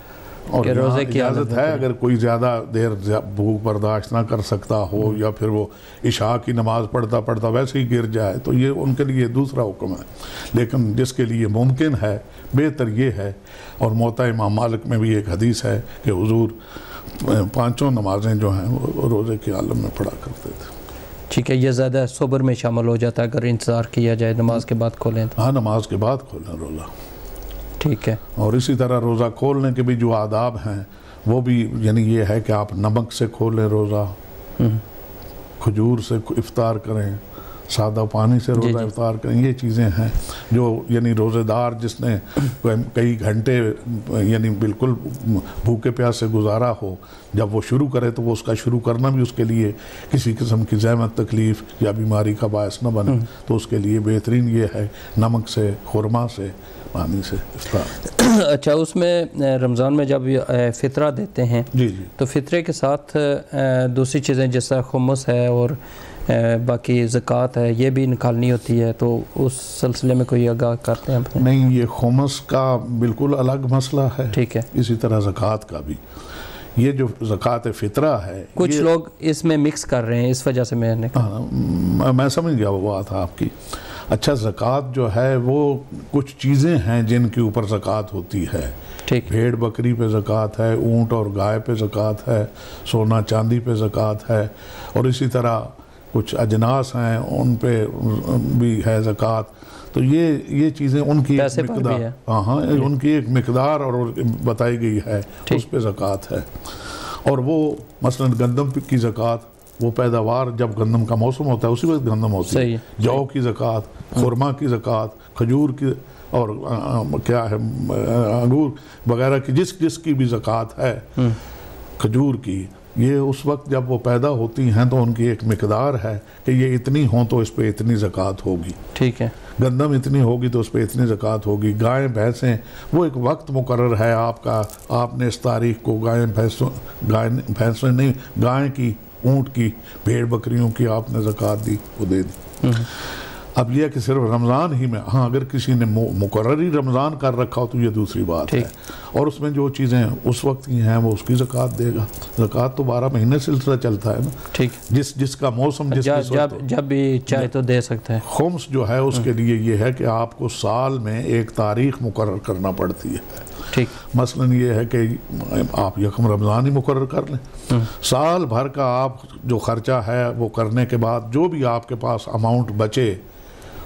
اور کہ روزے کی اجازت ہے اگر کوئی زیادہ دیر بھوک برداشت نہ کر سکتا ہو یا پھر وہ عشاء کی نماز پڑھتا پڑھتا ویسے ہی گر جائے تو یہ ان کے لیے دوسرا حکم ہے۔ لیکن جس کے لیے ممکن ہے بہتر یہ ہے اور موتا امام مالک میں بھی ایک حدیث ہے کہ حضور پانچوں نمازیں جو ہیں وہ روزے کے عالم میں پڑھا کرتے تھے۔ ٹھیک ہے یہ زیادہ صبر میں شامل ہو جاتا ہے۔ اگر انتظار کیا جائے نماز کے بعد کھولیں تو۔ ہاں نماز کے بعد کھولیں روزہ۔ ٹھیک ہے اور اسی طرح روزہ کھولنے کے بھی جو آداب ہیں وہ بھی یعنی یہ ہے کہ آپ نمک سے کھولیں روزہ۔ کھجور سے افطار کریں سادہ پانی سے روزہ جی۔ افطار کریں یہ چیزیں ہیں جو یعنی روزے دار جس نے کئی گھنٹے یعنی بالکل بھوکے پیاس سے گزارا ہو جب وہ شروع کرے تو وہ اس کا شروع کرنا بھی اس کے لیے کسی قسم کی زحمت تکلیف یا بیماری کا باعث نہ بنے تو اس کے لیے بہترین یہ ہے نمک سے خورما سے پانی سے۔ افطار اچھا اس میں رمضان میں جب فطرہ دیتے ہیں جی جی۔ تو فطرے کے ساتھ دوسری چیزیں جیسا خمس ہے اور باقی زکوٰۃ ہے یہ بھی نکالنی ہوتی ہے تو اس سلسلے میں کوئی آگاہ کرتے ہیں نہیں یہ خمس کا بالکل الگ مسئلہ ہے۔ ٹھیک ہے۔ اسی طرح زکوٰۃ کا بھی۔ یہ جو زکوٰۃ فطرہ ہے کچھ لوگ اس میں مکس کر رہے ہیں اس وجہ سے میں نے کہا۔ ہاں، میں سمجھ گیا وہ بات آپ کی۔ اچھا زکوٰۃ جو ہے وہ کچھ چیزیں ہیں جن کے اوپر زکوٰۃ ہوتی ہے۔ ٹھیک۔ بھیڑ بکری پہ زکوٰۃ ہے اونٹ اور گائے پہ زکوٰۃ ہے سونا چاندی پہ زکوٰۃ ہے اور اسی طرح کچھ اجناس ہیں ان پہ بھی ہے زکوٰۃ۔ تو یہ یہ چیزیں ان کی ایک مقدار۔ ہاں ہاں ان کی ایک مقدار اور بتائی گئی ہے۔ اس پہ زکوٰۃ ہے۔ اور وہ مثلا گندم کی زکوٰۃ وہ پیداوار جب گندم کا موسم ہوتا ہے اسی وقت گندم ہوتی ہے۔ جو کی زکوٰۃ خورما کی زکوٰۃ کھجور کی اور کیا ہے انگور وغیرہ کی جس جس کی بھی زکوٰۃ ہے کھجور کی یہ اس وقت جب وہ پیدا ہوتی ہیں تو ان کی ایک مقدار ہے کہ یہ اتنی ہوں تو اس پہ اتنی زکوٰۃ ہوگی۔ ٹھیک ہے۔ گندم اتنی ہوگی تو اس پہ اتنی زکوٰۃ ہوگی۔ گائیں بھینسیں وہ ایک وقت مقرر ہے آپ کا۔ آپ نے اس تاریخ کو گائیں بھینسوں گائیں بھینسیں نہیں گائیں کی اونٹ کی بھیڑ بکریوں کی آپ نے زکوٰۃ دی وہ دے دی۔ اب یہ کہ صرف رمضان ہی میں ہاں اگر کسی نے مو- مقرر ہی رمضان کر رکھا ہو تو یہ دوسری بات ہے۔ اور اس میں جو چیزیں اس وقت کی ہیں وہ اس کی زکوٰۃ دے گا۔ زکوٰۃ تو بارہ مہینے سلسلہ چلتا ہے نا۔ ٹھیک۔ جس جس کا موسم جس جب جب بھی چاہے تو دے سکتے ہیں خمس جو ہے اس کے لیے یہ ہے کہ آپ کو سال میں ایک تاریخ مقرر کرنا پڑتی ہے۔ مثلا یہ ہے کہ آپ یکم رمضان ہی مقرر کر لیں۔ سال بھر کا آپ جو خرچہ ہے وہ کرنے کے بعد جو بھی آپ کے پاس اماؤنٹ بچے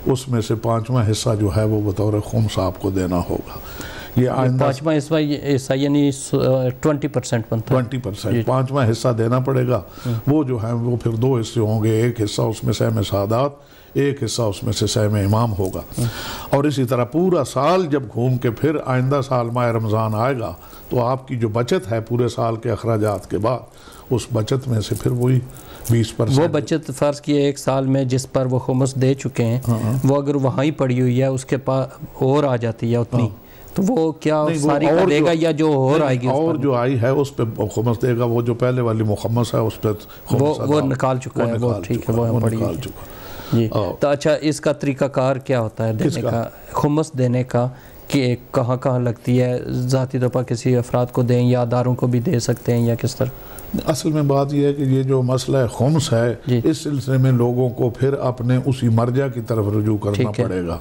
اس میں سے پانچواں حصہ جو ہے وہ بطور خمس آپ کو دینا ہوگا۔ یہ آئندہ پانچواں حصہ یعنی ٹوینٹی پرسینٹ بنتا ہے۔ ٹوینٹی پرسینٹ پانچواں حصہ دینا پڑے گا۔ وہ جو ہے وہ پھر دو حصے ہوں گے ایک حصہ اس میں سہم سعادات ایک حصہ اس میں سے سہم امام ہوگا۔ اور اسی طرح پورا سال جب گھوم کے پھر آئندہ سال ماہ رمضان آئے گا تو آپ کی جو بچت ہے پورے سال کے اخراجات کے بعد اس بچت میں سے پھر وہی بیس وہ پرسینٹ بچت فرض کیے ایک سال میں جس پر وہ خمس دے چکے ہیں ہاں، وہ اگر وہاں ہی پڑی ہوئی ہے اس کے پاس اور آ جاتی ہے اتنی۔ تو وہ کیا وہ ساری کا اور دے گا یا جو اور آئے گی اور؟ جو آئی ہے اس پہ خمس دے گا۔ وہ جو پہلے والی مخمس ہے اس پہ خمس وہ- وہ نکال چکا ہے، وہ نکال ٹھیک ہے، وہ وہ۔ چکا جی۔ تو اچھا اس کا طریقہ کار کیا ہوتا ہے دینے کا؟ خمس دینے کا کہ کہاں کہاں لگتی ہے؟ ذاتی طور پر کسی افراد کو دیں یا داروں کو بھی دے سکتے ہیں یا کس طرح؟ اصل میں بات یہ ہے کہ یہ جو مسئلہ خمس ہے جی۔ اس سلسلے میں لوگوں کو پھر اپنے اسی مرجع کی طرف رجوع کرنا۔ پڑے گا۔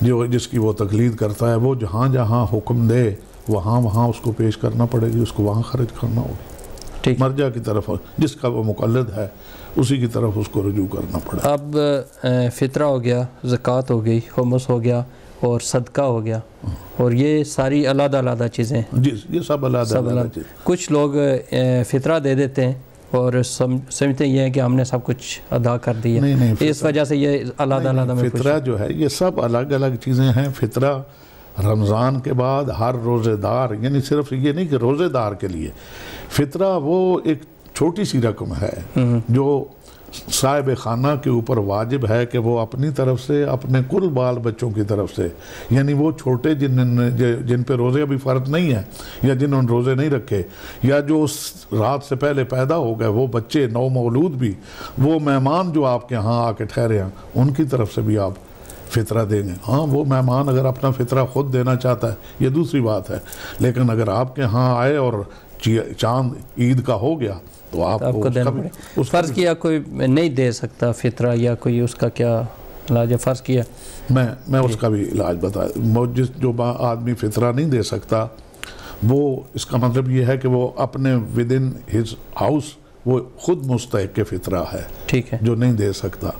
جو جس کی وہ تقلید کرتا ہے وہ جہاں جہاں حکم دے وہاں وہاں اس کو پیش کرنا پڑے گی اس کو وہاں خرچ کرنا ہوگی ٹھیک۔ مرجع کی طرف جس کا وہ مقلد ہے اسی کی طرف اس کو رجوع کرنا پڑے گا اب فطرہ ہو گیا زکوٰۃ ہو گئی خمس ہو گیا اور صدقہ ہو گیا۔ اور یہ ساری علیحدہ علیحدہ چیزیں۔ جی یہ سب علیحدہ کچھ لوگ فطرہ دے دیتے ہیں اور سم- سمجھتے یہ ہیں کہ ہم نے سب کچھ ادا کر دیا۔ اس وجہ سے یہ علیحدہ علیحدہ فطرہ جو ہے یہ سب الگ الگ چیزیں ہیں۔ فطرہ رمضان کے بعد ہر روزے دار یعنی صرف یہ نہیں کہ روزے دار کے لیے فطرہ وہ ایک چھوٹی سی رقم ہے جو صاحب خانہ کے اوپر واجب ہے کہ وہ اپنی طرف سے، اپنے کل بال بچوں کی طرف سے یعنی وہ چھوٹے جن جن پہ روزے ابھی فرض نہیں ہیں یا جنہوں نے روزے نہیں رکھے، یا جو اس رات سے پہلے پیدا ہو گئے، وہ بچے، نو مولود بھی، وہ مہمان جو آپ کے ہاں آ کے ٹھہرے ہیں، ان کی طرف سے بھی آپ فطرہ دیں گے۔ ہاں وہ مہمان اگر اپنا فطرہ خود دینا چاہتا ہے، یہ دوسری بات ہے۔ لیکن اگر آپ کے ہاں آئے اور چاند عید کا ہو گیا تو آپ کو دینا پڑے۔ فرض کیا کوئی نہیں دے سکتا فطرہ یا کوئی اس کا کیا علاج ہے؟ فرض کیا۔ میں میں اس کا بھی علاج بتا جس جو آدمی فطرہ نہیں دے سکتا وہ اس کا مطلب یہ ہے کہ وہ اپنے ود ان ہز ہاؤس وہ خود مستحق کے فطرہ ہے ٹھیک ہے۔ جو نہیں دے سکتا۔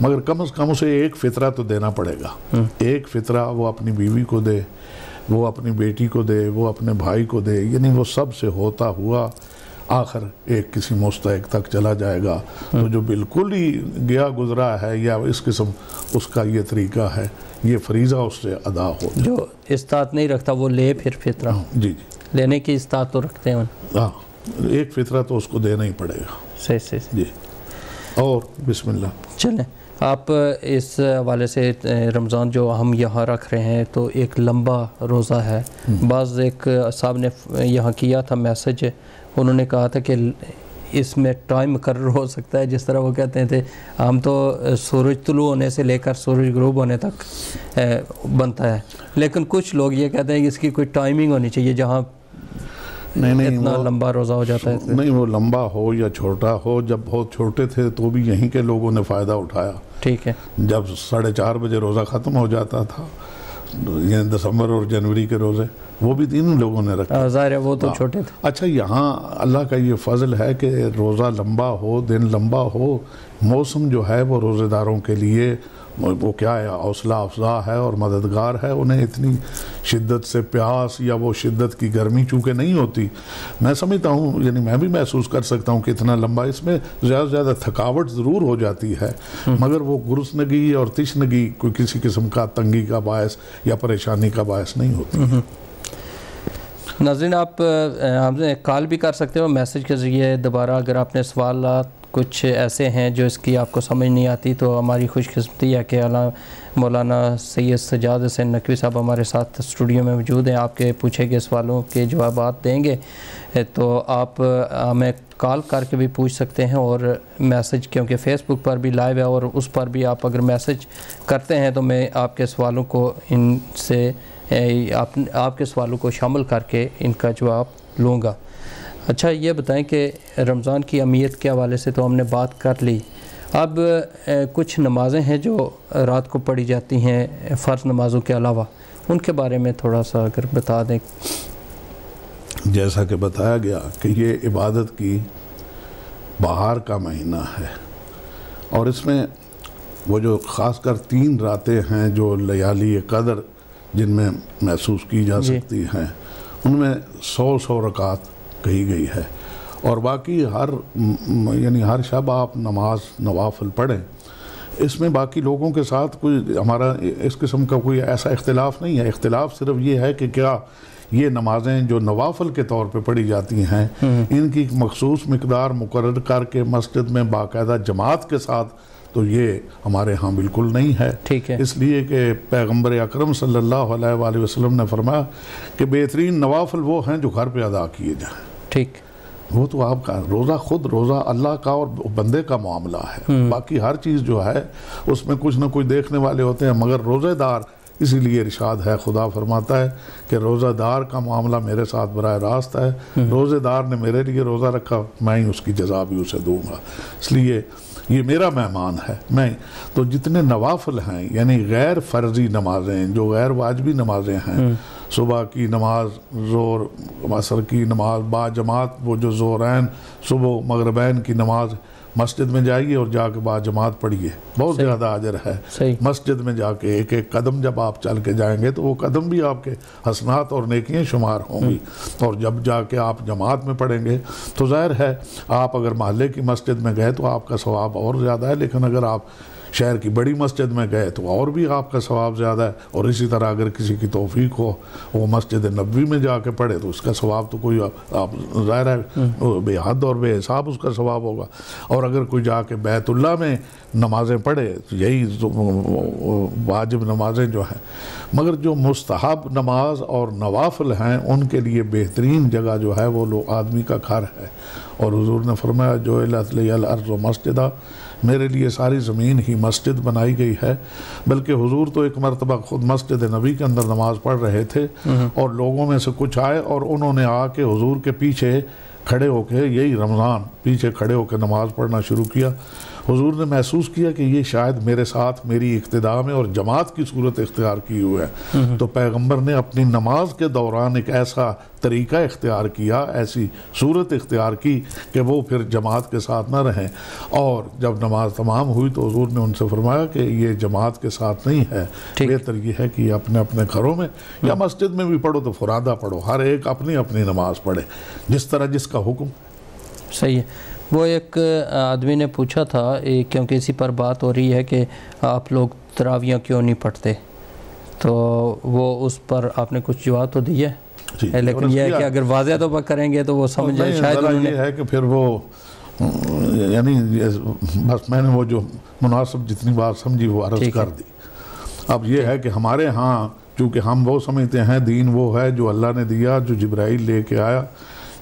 مگر کم از کم اسے ایک فطرہ تو دینا پڑے گا۔ ایک فطرہ وہ اپنی بیوی کو دے وہ اپنی بیٹی کو دے وہ اپنے بھائی کو دے یعنی وہ سب سے ہوتا ہوا آخر ایک کسی مستحق تک چلا جائے گا تو جو بالکل ہی گیا گزرا ہے یا اس قسم اس کا یہ طریقہ ہے یہ فریضہ اس سے ادا ہو جائے۔ جو استاد نہیں رکھتا وہ لے پھر فطرہ۔ جی جی۔ لینے کی استاد تو رکھتے ہیں۔ ہاں ایک فطرہ تو اس کو دینا ہی پڑے گا۔ صحیح صحیح۔ جی۔ اور بسم اللہ۔ چلیں آپ اس حوالے سے رمضان جو ہم یہاں رکھ رہے ہیں تو ایک لمبا روزہ ہے۔ بعض ایک صاحب نے یہاں کیا تھا میسج۔ انہوں نے کہا تھا کہ اس میں ٹائم مقرر ہو سکتا ہے جس طرح وہ کہتے تھے ہم تو سورج طلوع ہونے سے لے کر سورج غروب ہونے تک بنتا ہے۔ لیکن کچھ لوگ یہ کہتے ہیں کہ اس کی کوئی ٹائمنگ ہونی چاہیے جہاں نہیں نہیں اتنا لمبا روزہ ہو جاتا ہے۔ نہیں وہ لمبا ہو یا چھوٹا ہو جب بہت چھوٹے تھے تو بھی یہیں کے لوگوں نے فائدہ اٹھایا۔ ٹھیک ہے۔ جب ساڑھے چار بجے روزہ ختم ہو جاتا تھا یعنی دسمبر اور جنوری کے روزے وہ بھی تین لوگوں نے رکھے۔ آ، ظاہر ہے وہ تو چھوٹے تھے۔ اچھا یہاں اللہ کا یہ فضل ہے کہ روزہ لمبا ہو دن لمبا ہو موسم جو ہے وہ روزے داروں کے لیے وہ کیا ہے حوصلہ افزا ہے اور مددگار ہے۔ انہیں اتنی شدت سے پیاس یا وہ شدت کی گرمی چونکہ نہیں ہوتی۔ میں سمجھتا ہوں یعنی میں بھی محسوس کر سکتا ہوں کہ اتنا لمبا اس میں زیادہ سے زیادہ تھکاوٹ ضرور ہو جاتی ہے۔ مگر وہ گرسنگی اور تشنگی کوئی کسی قسم کا تنگی کا باعث یا پریشانی کا باعث نہیں ہوتی۔ ناظرین، آپ ہم سے کال بھی کر سکتے ہو میسج کے ذریعے دوبارہ اگر آپ نے سوالات کچھ ایسے ہیں جو اس کی آپ کو سمجھ نہیں آتی تو ہماری خوش قسمتی ہے کہ علامہ مولانا سید سجاد حسین نقوی صاحب ہمارے ساتھ اسٹوڈیو میں موجود ہیں، آپ کے پوچھے گئے سوالوں کے جوابات دیں گے تو آپ ہمیں کال کر کے بھی پوچھ سکتے ہیں اور میسج، کیونکہ فیس بک پر بھی لائیو ہے اور اس پر بھی آپ اگر میسج کرتے ہیں تو میں آپ کے سوالوں کو ان سے آپ آپ کے سوالوں کو شامل کر کے ان کا جواب لوں گا۔ اچھا یہ بتائیں کہ رمضان کی امیت کے حوالے سے تو ہم نے بات کر لی۔ اب کچھ نمازیں ہیں جو رات کو پڑھی جاتی ہیں فرض نمازوں کے علاوہ۔ ان کے بارے میں تھوڑا سا اگر بتا دیں۔ جیسا کہ بتایا گیا کہ یہ عبادت کی بہار کا مہینہ ہے۔ اور اس میں وہ جو خاص کر تین راتیں ہیں جو لیالی قدر جن میں محسوس کی جا سکتی ہیں ان میں سو سو رکعت کہی گئی ہے۔ اور باقی ہر یعنی ہر شب آپ نماز نوافل پڑھیں اس میں باقی لوگوں کے ساتھ کوئی ہمارا اس قسم کا کوئی ایسا اختلاف نہیں ہے۔ اختلاف صرف یہ ہے کہ کیا یہ نمازیں جو نوافل کے طور پہ پڑھی جاتی ہیں ان کی مخصوص مقدار مقرر کر کے مسجد میں باقاعدہ جماعت کے ساتھ تو یہ ہمارے ہاں بالکل نہیں ہے۔ ٹھیک ہے۔ اس لیے کہ پیغمبر اکرم صلی اللہ علیہ وآلہ وسلم نے فرمایا کہ بہترین نوافل وہ ہیں جو گھر پہ ادا کیے جائیں۔ ٹھیک۔ وہ تو آپ کا روزہ خود روزہ اللہ کا اور بندے کا معاملہ ہے۔ باقی ہر چیز جو ہے اس میں کچھ نہ کچھ دیکھنے والے ہوتے ہیں مگر روزہ دار اسی لیے ارشاد ہے خدا فرماتا ہے کہ روزہ دار کا معاملہ میرے ساتھ براہ راست ہے۔ روزہ دار نے میرے لیے روزہ رکھا میں ہی اس کی جزا بھی اسے دوں گا۔ اس لیے یہ میرا مہمان ہے میں تو جتنے نوافل ہیں یعنی غیر فرضی نمازیں جو غیر واجبی نمازیں ہیں صبح کی نماز زور مصر کی نماز با جماعت وہ جو زورین صبح مغربین کی نماز مسجد میں جائیے اور جا کے بعد جماعت پڑھیے۔ بہت زیادہ عاجر ہے۔ مسجد میں جا کے ایک ایک قدم جب آپ چل کے جائیں گے تو وہ قدم بھی آپ کے حسنات اور نیکیاں شمار ہوں گی۔ اور جب جا کے آپ جماعت میں پڑھیں گے تو ظاہر ہے آپ اگر محلے کی مسجد میں گئے تو آپ کا ثواب اور زیادہ ہے لیکن اگر آپ شہر کی بڑی مسجد میں گئے تو اور بھی آپ کا ثواب زیادہ ہے۔ اور اسی طرح اگر کسی کی توفیق ہو، وہ مسجد نبوی میں جا کے پڑھے تو اس کا ثواب تو کوئی آپ ظاہر ہے، بے حد اور بے حساب اس کا ثواب ہوگا۔ اور اگر کوئی جا کے بیت اللہ میں نمازیں پڑھے، تو یہی واجب نمازیں جو ہیں۔ مگر جو مستحب نماز اور نوافل ہیں، ان کے لیے بہترین جگہ جو ہے، وہ لو، آدمی کا گھر ہے۔ اور حضور نے فرمایا، جو الارض و مسجدہ میرے لیے ساری زمین ہی مسجد بنائی گئی ہے۔ بلکہ حضور تو ایک مرتبہ خود مسجد نبی کے اندر نماز پڑھ رہے تھے۔ اور لوگوں میں سے کچھ آئے اور انہوں نے آ کے حضور کے پیچھے کھڑے ہو کے یہی رمضان پیچھے کھڑے ہو کے نماز پڑھنا شروع کیا۔ حضور نے محسوس کیا کہ یہ شاید میرے ساتھ میری اقتداء میں اور جماعت کی صورت اختیار کی ہوئے ہے۔ تو پیغمبر نے اپنی نماز کے دوران ایک ایسا طریقہ اختیار کیا ایسی صورت اختیار کی کہ وہ پھر جماعت کے ساتھ نہ رہیں اور جب نماز تمام ہوئی تو حضور نے ان سے فرمایا کہ یہ جماعت کے ساتھ نہیں ہے۔ بہتر یہ ہے کہ اپنے اپنے گھروں میں یا مسجد میں بھی پڑھو تو فرادہ پڑھو ہر ایک اپنی اپنی نماز پڑھے۔ جس طرح جس کا حکم۔ صحیح ہے۔ وہ ایک آدمی نے پوچھا تھا کیونکہ اسی پر بات ہو رہی ہے کہ آپ لوگ تراویاں کیوں نہیں پڑھتے؟ تو وہ اس پر آپ نے کچھ جواب تو دی ہے لیکن یہ ہے کہ اگر واضح تو کریں گے تو وہ سمجھ جائے شاید یہ ہے کہ پھر وہ یعنی بس میں نے وہ جو مناسب جتنی بات سمجھی وہ عرض کر دی۔ اب یہ ہے کہ ہمارے ہاں چونکہ ہم وہ سمجھتے ہیں دین وہ ہے جو اللہ نے دیا جو جبرائیل لے کے آیا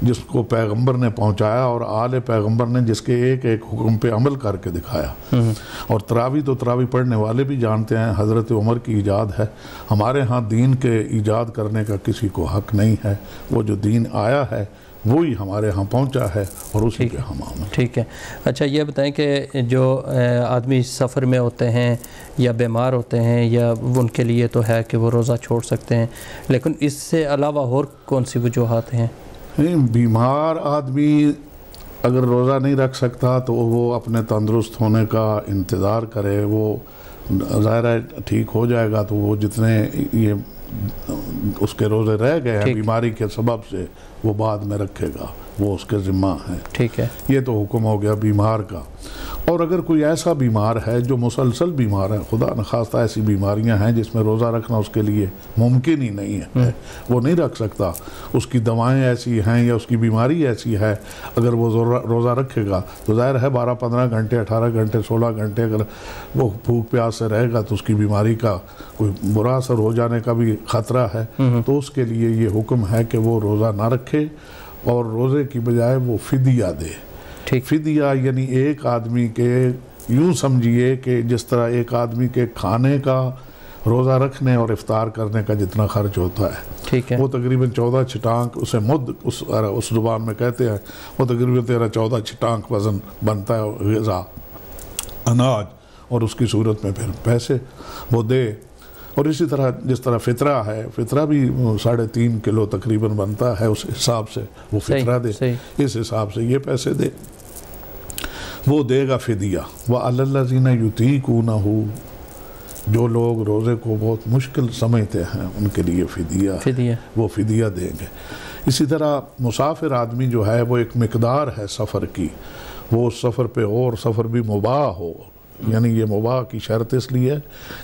جس کو پیغمبر نے پہنچایا اور آل پیغمبر نے جس کے ایک ایک حکم پہ عمل کر کے دکھایا۔ اور تراوی تو تراوی پڑھنے والے بھی جانتے ہیں حضرت عمر کی ایجاد ہے۔ ہمارے ہاں دین کے ایجاد کرنے کا کسی کو حق نہیں ہے۔ وہ جو دین آیا ہے وہی ہمارے ہاں پہنچا ہے اور اسی پہ ہم عمل ٹھیک ہے۔ اچھا یہ بتائیں کہ جو آدمی سفر میں ہوتے ہیں یا بیمار ہوتے ہیں یا ان کے لیے تو ہے کہ وہ روزہ چھوڑ سکتے ہیں لیکن اس سے علاوہ اور کون سی وجوہات ہیں؟ بیمار آدمی اگر روزہ نہیں رکھ سکتا تو وہ اپنے تندرست ہونے کا انتظار کرے وہ ظاہر ہے ٹھیک ہو جائے گا تو وہ جتنے یہ اس کے روزے رہ گئے ہیں۔ بیماری کے سبب سے وہ بعد میں رکھے گا وہ اس کے ذمہ ہیں۔ ٹھیک ہے۔ یہ تو حکم ہو گیا بیمار کا۔ اور اگر کوئی ایسا بیمار ہے جو مسلسل بیمار ہے خدا نخواستہ ایسی بیماریاں ہیں جس میں روزہ رکھنا اس کے لیے ممکن ہی نہیں ہے وہ نہیں رکھ سکتا۔ اس کی دوائیں ایسی ہیں یا اس کی بیماری ایسی ہے اگر وہ روزہ رکھے گا۔ تو ظاہر ہے بارہ پندرہ گھنٹے اٹھارہ گھنٹے سولہ گھنٹے اگر وہ بھوک پیاس سے رہے گا تو اس کی بیماری کا کوئی برا اثر ہو جانے کا بھی خطرہ ہے۔ تو اس کے لیے یہ حکم ہے کہ وہ روزہ نہ رکھے اور روزے کی بجائے وہ فدیہ دے۔ فدیہ یعنی ایک آدمی کے یوں سمجھیے کہ جس طرح ایک آدمی کے کھانے کا روزہ رکھنے اور افطار کرنے کا جتنا خرچ ہوتا ہے ٹھیک ہے۔ وہ تقریباً چودہ چھٹانک اسے مد اس اس زبان میں کہتے ہیں وہ تقریباً تیرہ چودہ چھٹانک وزن بنتا ہے غذا اناج اور اس کی صورت میں پھر پیسے وہ دے۔ اور اسی طرح جس طرح فطرہ ہے فطرہ بھی ساڑھے تین کلو تقریباً بنتا ہے اس حساب سے وہ فطرہ دے۔ اس حساب سے یہ پیسے دے۔ وہ دے گا فدیہ۔ وہ اللہ زینہ یوتی کو نہ ہو جو لوگ روزے کو بہت مشکل سمجھتے ہیں ان کے لیے فدیہ۔ فدیہ۔ وہ فدیہ دیں گے۔ اسی طرح مسافر آدمی جو ہے وہ ایک مقدار ہے سفر کی۔ وہ اس سفر پہ اور سفر بھی مباح ہو۔ یعنی یہ مباح کی شرط اس لیے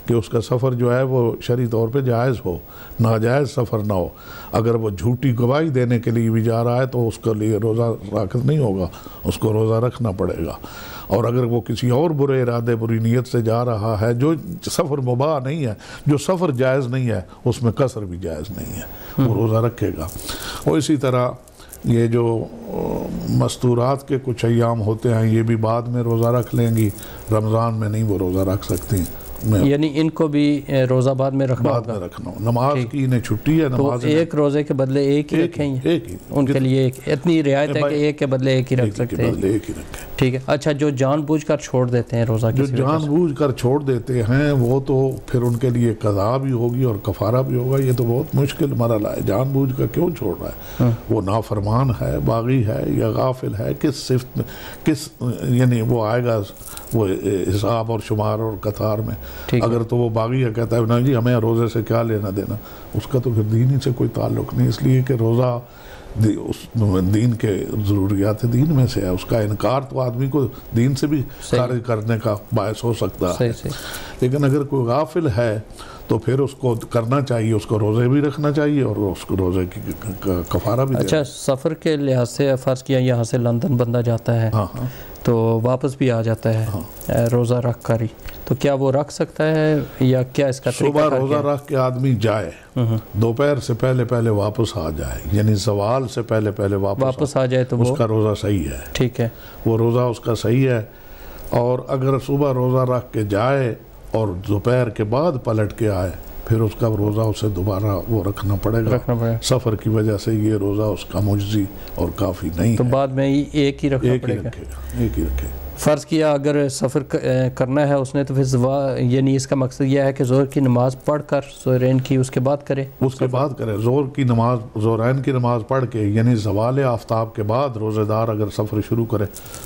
کہ اس کا سفر جو ہے وہ شرعی طور پہ جائز ہو ناجائز سفر نہ ہو۔ اگر وہ جھوٹی گواہی دینے کے لیے بھی جا رہا ہے تو اس کے لیے روزہ راکت نہیں ہوگا اس کو روزہ رکھنا پڑے گا۔ اور اگر وہ کسی اور برے ارادے بری نیت سے جا رہا ہے جو سفر مباح نہیں ہے جو سفر جائز نہیں ہے اس میں قصر بھی جائز نہیں ہے وہ روزہ رکھے گا۔ اور اسی طرح یہ جو مستورات کے کچھ ایام ہوتے ہیں، یہ بھی بعد میں روزہ رکھ لیں گی، رمضان میں نہیں وہ روزہ رکھ سکتی۔ ہیں یعنی ان کو بھی روزہ بعد میں رکھنا بعد ہوگا۔ میں رکھنا ہو نماز کی انہیں چھٹی ہے تو نماز ایک روزے کے بدلے ایک ہی رکھیں گے۔ ان کے لیے ایک اتنی رعایت ہے کہ ایک کے بدلے ایک ہی رکھ سکتے ہیں۔ ٹھیک ہے۔ اچھا جو جان بوجھ کر چھوڑ دیتے ہیں روزہ جو جان بوجھ کر چھوڑ دیتے ہیں وہ تو پھر ان کے لیے قضا بھی ہوگی اور کفارہ بھی ہوگا۔ یہ تو بہت مشکل مرحلہ ہے۔ جان بوجھ کر کیوں چھوڑ رہا ہے؟ وہ نافرمان ہے باغی ہے یا غافل ہے کس صفت میں کس یعنی وہ آئے گا وہ حساب اور شمار اور قطار میں۔ اگر تو وہ باغی ہے کہتا ہے نا جی ہمیں روزے سے کیا لینا دینا؟ اس کا تو پھر دین ہی سے کوئی تعلق نہیں۔ اس لیے کہ روزہ دین کے ضروریات دین میں سے ہے۔ اس کا انکار تو آدمی کو دین سے بھی۔ خارج کرنے کا باعث ہو سکتا ہے۔ لیکن اگر کوئی غافل ہے تو پھر اس کو کرنا چاہیے اس کو روزے بھی رکھنا چاہیے اور اس کو روزے کی کفارہ بھی اچھا سفر کے لحاظ سے فرض کیا یہاں سے لندن بندہ جاتا ہے۔ ہاں ہاں۔ تو واپس بھی آ جاتا ہے اے، روزہ رکھ کر ہی۔ تو کیا وہ رکھ سکتا ہے یا کیا اس کا طریقہ صبح روزہ؟ رکھ کے آدمی جائے۔ دوپہر سے پہلے پہلے واپس آ جائے۔ یعنی زوال سے پہلے پہلے واپس واپس آ جائے تو اس کا روزہ صحیح ہے۔ ٹھیک ہے۔ وہ روزہ اس کا صحیح ہے۔ اور اگر صبح روزہ رکھ کے جائے اور دوپہر کے بعد پلٹ کے آئے پھر اس کا روزہ اسے دوبارہ وہ رکھنا پڑے گا۔ رکھنا پڑے گا۔ سفر کی وجہ سے یہ روزہ اس کا مجزی اور کافی نہیں تو بعد میں ایک ہی رکھنا ایک پڑے رکھے گا ایک ہی رکھے گا۔ فرض کیا اگر سفر کرنا ہے اس نے تو پھر زوا یعنی اس کا مقصد یہ ہے کہ زور کی نماز پڑھ کر زورین کی اس کے بعد کرے۔ اس کے بعد کرے۔ زور کی نماز زورین کی نماز پڑھ کے یعنی زوال آفتاب کے بعد روزے دار اگر سفر شروع کرے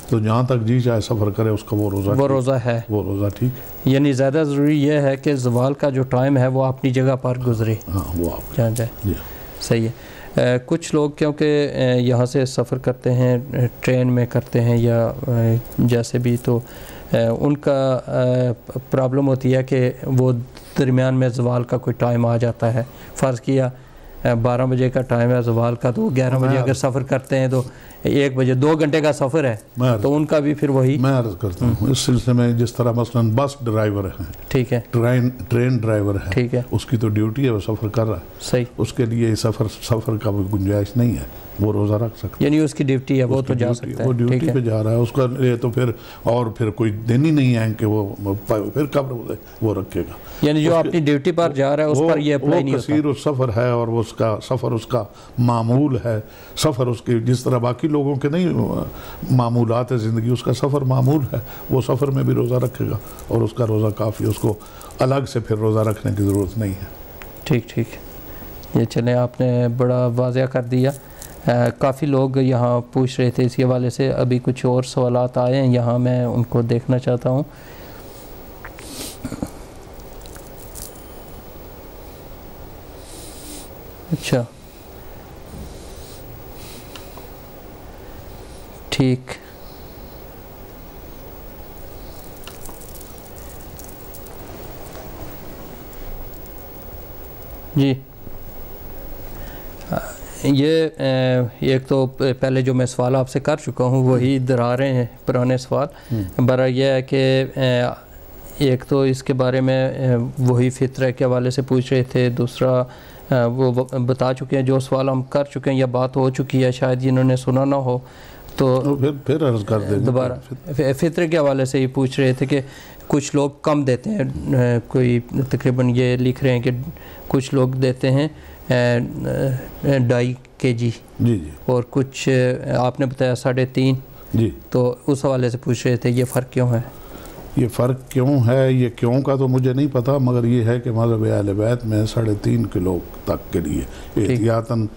تو جہاں تک جی چاہے سفر کرے اس کا وہ روزہ وہ روزہ ہے۔ وہ روزہ ٹھیک ہے۔ یعنی زیادہ ضروری یہ ہے کہ زوال کا جو ٹائم ہے وہ اپنی جگہ پر گزرے۔ ہاں وہ آپ جہاں جائے۔ جی۔ صحیح ہے۔ کچھ لوگ کیونکہ یہاں سے سفر کرتے ہیں ٹرین میں کرتے ہیں یا جیسے بھی تو ان کا پرابلم ہوتی ہے کہ وہ درمیان میں زوال کا کوئی ٹائم آ جاتا ہے۔ فرض کیا بارہ بجے کا ٹائم ہے زوال کا تو گیارہ بجے اگر سفر کرتے ہیں تو ایک بجے دو گھنٹے کا سفر ہے تو ان کا بھی پھر وہی۔ میں عرض کرتا ہوں اس سلسلے میں جس طرح مثلا بس ڈرائیور ہیں ٹھیک ہے۔ ٹرین ٹرین ڈرائیور ہے ٹھیک ہے۔ اس کی تو ڈیوٹی ہے وہ سفر کر رہا ہے۔ صحیح۔ اس کے لیے سفر سفر کا کوئی گنجائش نہیں ہے وہ روزہ رکھ سکتا ہے۔ یعنی اس کی ڈیوٹی ہے وہ تو جا سکتا وہ ہے ٹھیک ڈیوٹی ہے۔ پہ جا رہا ہے اس کا یہ تو پھر اور پھر کوئی دن ہی نہیں ہے کہ وہ پھر کب وہ رکھے گا۔ یعنی جو اپنی ڈیوٹی پر جا رہا ہے اس وہ- پر یہ اپلائی نہیں وہ ہوتا۔ کثیر السفر ہے اور وہ اس کا سفر اس کا معمول ہے۔ سفر اس کے جس طرح باقی لوگوں کے نہیں معمولات ہے زندگی اس کا سفر معمول ہے۔ وہ سفر میں بھی روزہ رکھے گا اور اس کا روزہ کافی اس کو الگ سے پھر روزہ رکھنے کی ضرورت نہیں ہے۔ ٹھیک ٹھیک۔ یہ چلیں آپ نے بڑا واضح کر دیا۔ کافی لوگ یہاں پوچھ رہے تھے اس کے حوالے سے ابھی کچھ اور سوالات آئے ہیں۔ یہاں میں ان کو دیکھنا چاہتا ہوں۔ اچھا۔ ٹھیک۔ جی۔ یہ ایک تو پہلے جو میں سوال آپ سے کر چکا ہوں وہی دہرا رہے ہیں پرانے سوال۔ برا یہ ہے کہ ایک تو اس کے بارے میں وہی فطرہ کے حوالے سے پوچھ رہے تھے دوسرا وہ بتا چکے ہیں جو سوال ہم کر چکے ہیں یا بات ہو چکی ہے شاید جنہوں نے سنا نہ ہو تو پھر پھر عرض کر دیں دوبارہ۔ ف- فطرے کے حوالے سے یہ پوچھ رہے تھے کہ کچھ لوگ کم دیتے ہیں کوئی تقریباً یہ لکھ رہے ہیں کہ کچھ لوگ دیتے ہیں ڈھائی کے جی۔ جی جی۔ اور کچھ آپ نے بتایا ساڑھے تین۔ جی۔ تو اس حوالے سے پوچھ رہے تھے یہ فرق کیوں ہے؟ یہ فرق کیوں ہے؟ یہ کیوں کا تو مجھے نہیں پتا مگر یہ ہے کہ مذہب اہل بیت میں ساڑھے تین کلو تک کے لیے احتیاطاً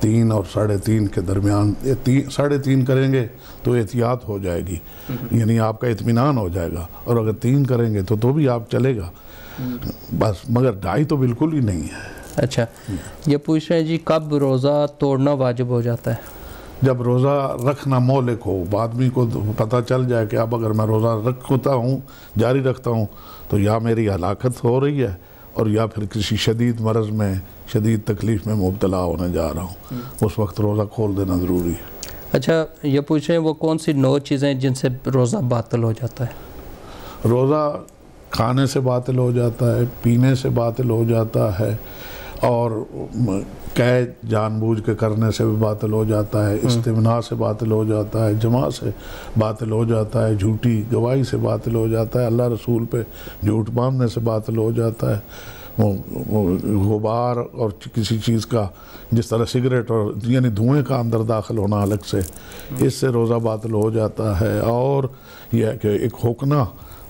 تین اور ساڑھے تین کے درمیان تین ساڑھے تین کریں گے تو احتیاط ہو جائے گی۔ یعنی آپ کا اطمینان ہو جائے گا اور اگر تین کریں گے تو تو بھی آپ چلے گا۔ بس مگر ڈھائی تو بالکل ہی نہیں ہے۔ اچھا۔ یہ پوچھ رہے ہیں جی کب روزہ توڑنا واجب ہو جاتا ہے؟ جب روزہ رکھنا مولک ہو آدمی کو پتہ چل جائے کہ اب اگر میں روزہ رکھتا ہوں جاری رکھتا ہوں تو یا میری ہلاکت ہو رہی ہے اور یا پھر کسی شدید مرض میں شدید تکلیف میں مبتلا ہونے جا رہا ہوں۔ اس وقت روزہ کھول دینا ضروری ہے۔ اچھا یہ پوچھ رہے ہیں وہ کون سی نو چیزیں جن سے روزہ باطل ہو جاتا ہے؟ روزہ کھانے سے باطل ہو جاتا ہے پینے سے باطل ہو جاتا ہے اور قید جان بوجھ کے کرنے سے بھی باطل ہو جاتا ہے استمنا سے باطل ہو جاتا ہے جمع سے باطل ہو جاتا ہے جھوٹی گواہی سے باطل ہو جاتا ہے اللہ رسول پہ جھوٹ باندھنے سے باطل ہو جاتا ہے۔ غبار اور کسی چیز کا جس طرح سگریٹ اور یعنی دھوئیں کا اندر داخل ہونا الگ سے اس سے روزہ باطل ہو جاتا ہے۔ اور یہ کہ ایک ہوکنا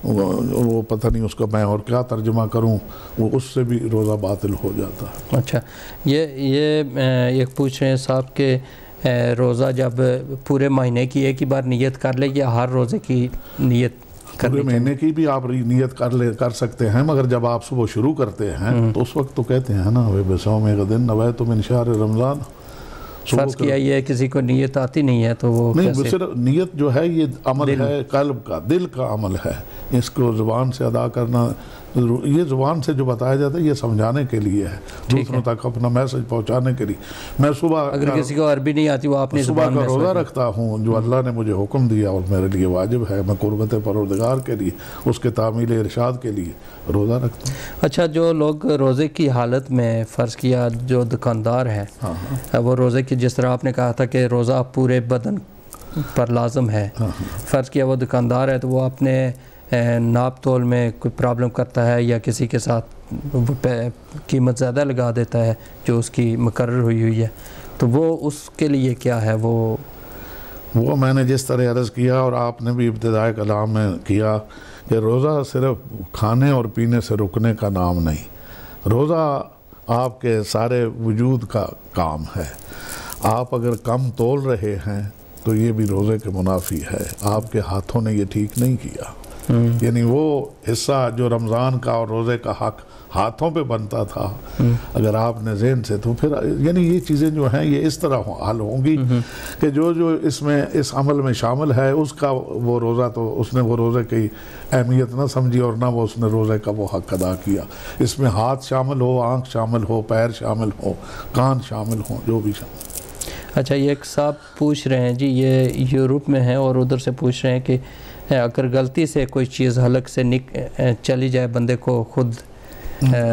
وہ پتہ نہیں اس کا میں اور کیا ترجمہ کروں وہ اس سے بھی روزہ باطل ہو جاتا ہے۔ اچھا یہ یہ ایک پوچھ رہے ہیں صاحب کہ روزہ جب پورے مہینے کی ایک ہی بار نیت کر لے یا ہر روزے کی نیت پورے مہینے کی بھی آپ نیت کر لے کر سکتے ہیں مگر جب آپ صبح شروع کرتے ہیں تو اس وقت تو کہتے ہیں نا وہ بسوں میں دن نوے تو من شہر رمضان. فرض کیا یہ ہے کسی کو نیت آتی نہیں ہے تو وہ نہیں صرف نیت جو ہے یہ عمل ہے قلب کا دل کا عمل ہے۔ اس کو زبان سے ادا کرنا یہ زبان سے جو بتایا جاتا ہے یہ سمجھانے کے لیے ہے۔ دوسروں تک اپنا میسج پہنچانے کے لیے۔ میں صبح اگر کسی کو عربی نہیں آتی وہ اپنی صبح زبان کا روزہ رکھتا ہوں جو اللہ نے مجھے حکم دیا اور میرے لیے واجب ہے میں قربت پروردگار کے لیے اس کے تعمیل ارشاد کے لیے روزہ رکھتا ہوں۔ اچھا جو لوگ روزے کی حالت میں فرض کیا جو دکاندار ہے ہاں ہاں۔ وہ روزے کی جس طرح آپ نے کہا تھا کہ روزہ پورے بدن پر لازم ہے ہاں فرض کیا وہ دکاندار ہے تو وہ اپنے ناپ تول میں کوئی پرابلم کرتا ہے یا کسی کے ساتھ قیمت زیادہ لگا دیتا ہے جو اس کی مقرر ہوئی ہوئی ہے، تو وہ اس کے لیے کیا ہے؟ وہ وہ میں نے جس طرح عرض کیا اور آپ نے بھی ابتدائی کلام میں کیا کہ روزہ صرف کھانے اور پینے سے رکنے کا نام نہیں، روزہ آپ کے سارے وجود کا کام ہے۔ آپ اگر کم تول رہے ہیں تو یہ بھی روزے کے منافی ہے۔ آپ کے ہاتھوں نے یہ ٹھیک نہیں کیا۔ یعنی وہ حصہ جو رمضان کا اور روزے کا حق ہاتھوں پہ بنتا تھا اگر آپ نے ذہن سے تو پھر یعنی یہ چیزیں جو ہیں یہ اس طرح حل ہوں گی کہ جو جو اس میں اس عمل میں شامل ہے اس کا وہ روزہ تو اس نے وہ روزے کی اہمیت نہ سمجھی اور نہ وہ اس نے روزے کا وہ حق ادا کیا۔ اس میں ہاتھ شامل ہو آنکھ شامل ہو پیر شامل ہو کان شامل ہو جو بھی شامل۔ اچھا یہ ایک صاحب پوچھ رہے ہیں جی یہ یورپ میں ہیں اور ادھر سے پوچھ رہے ہیں کہ اگر غلطی سے کوئی چیز حلق سے نک چلی جائے بندے کو خود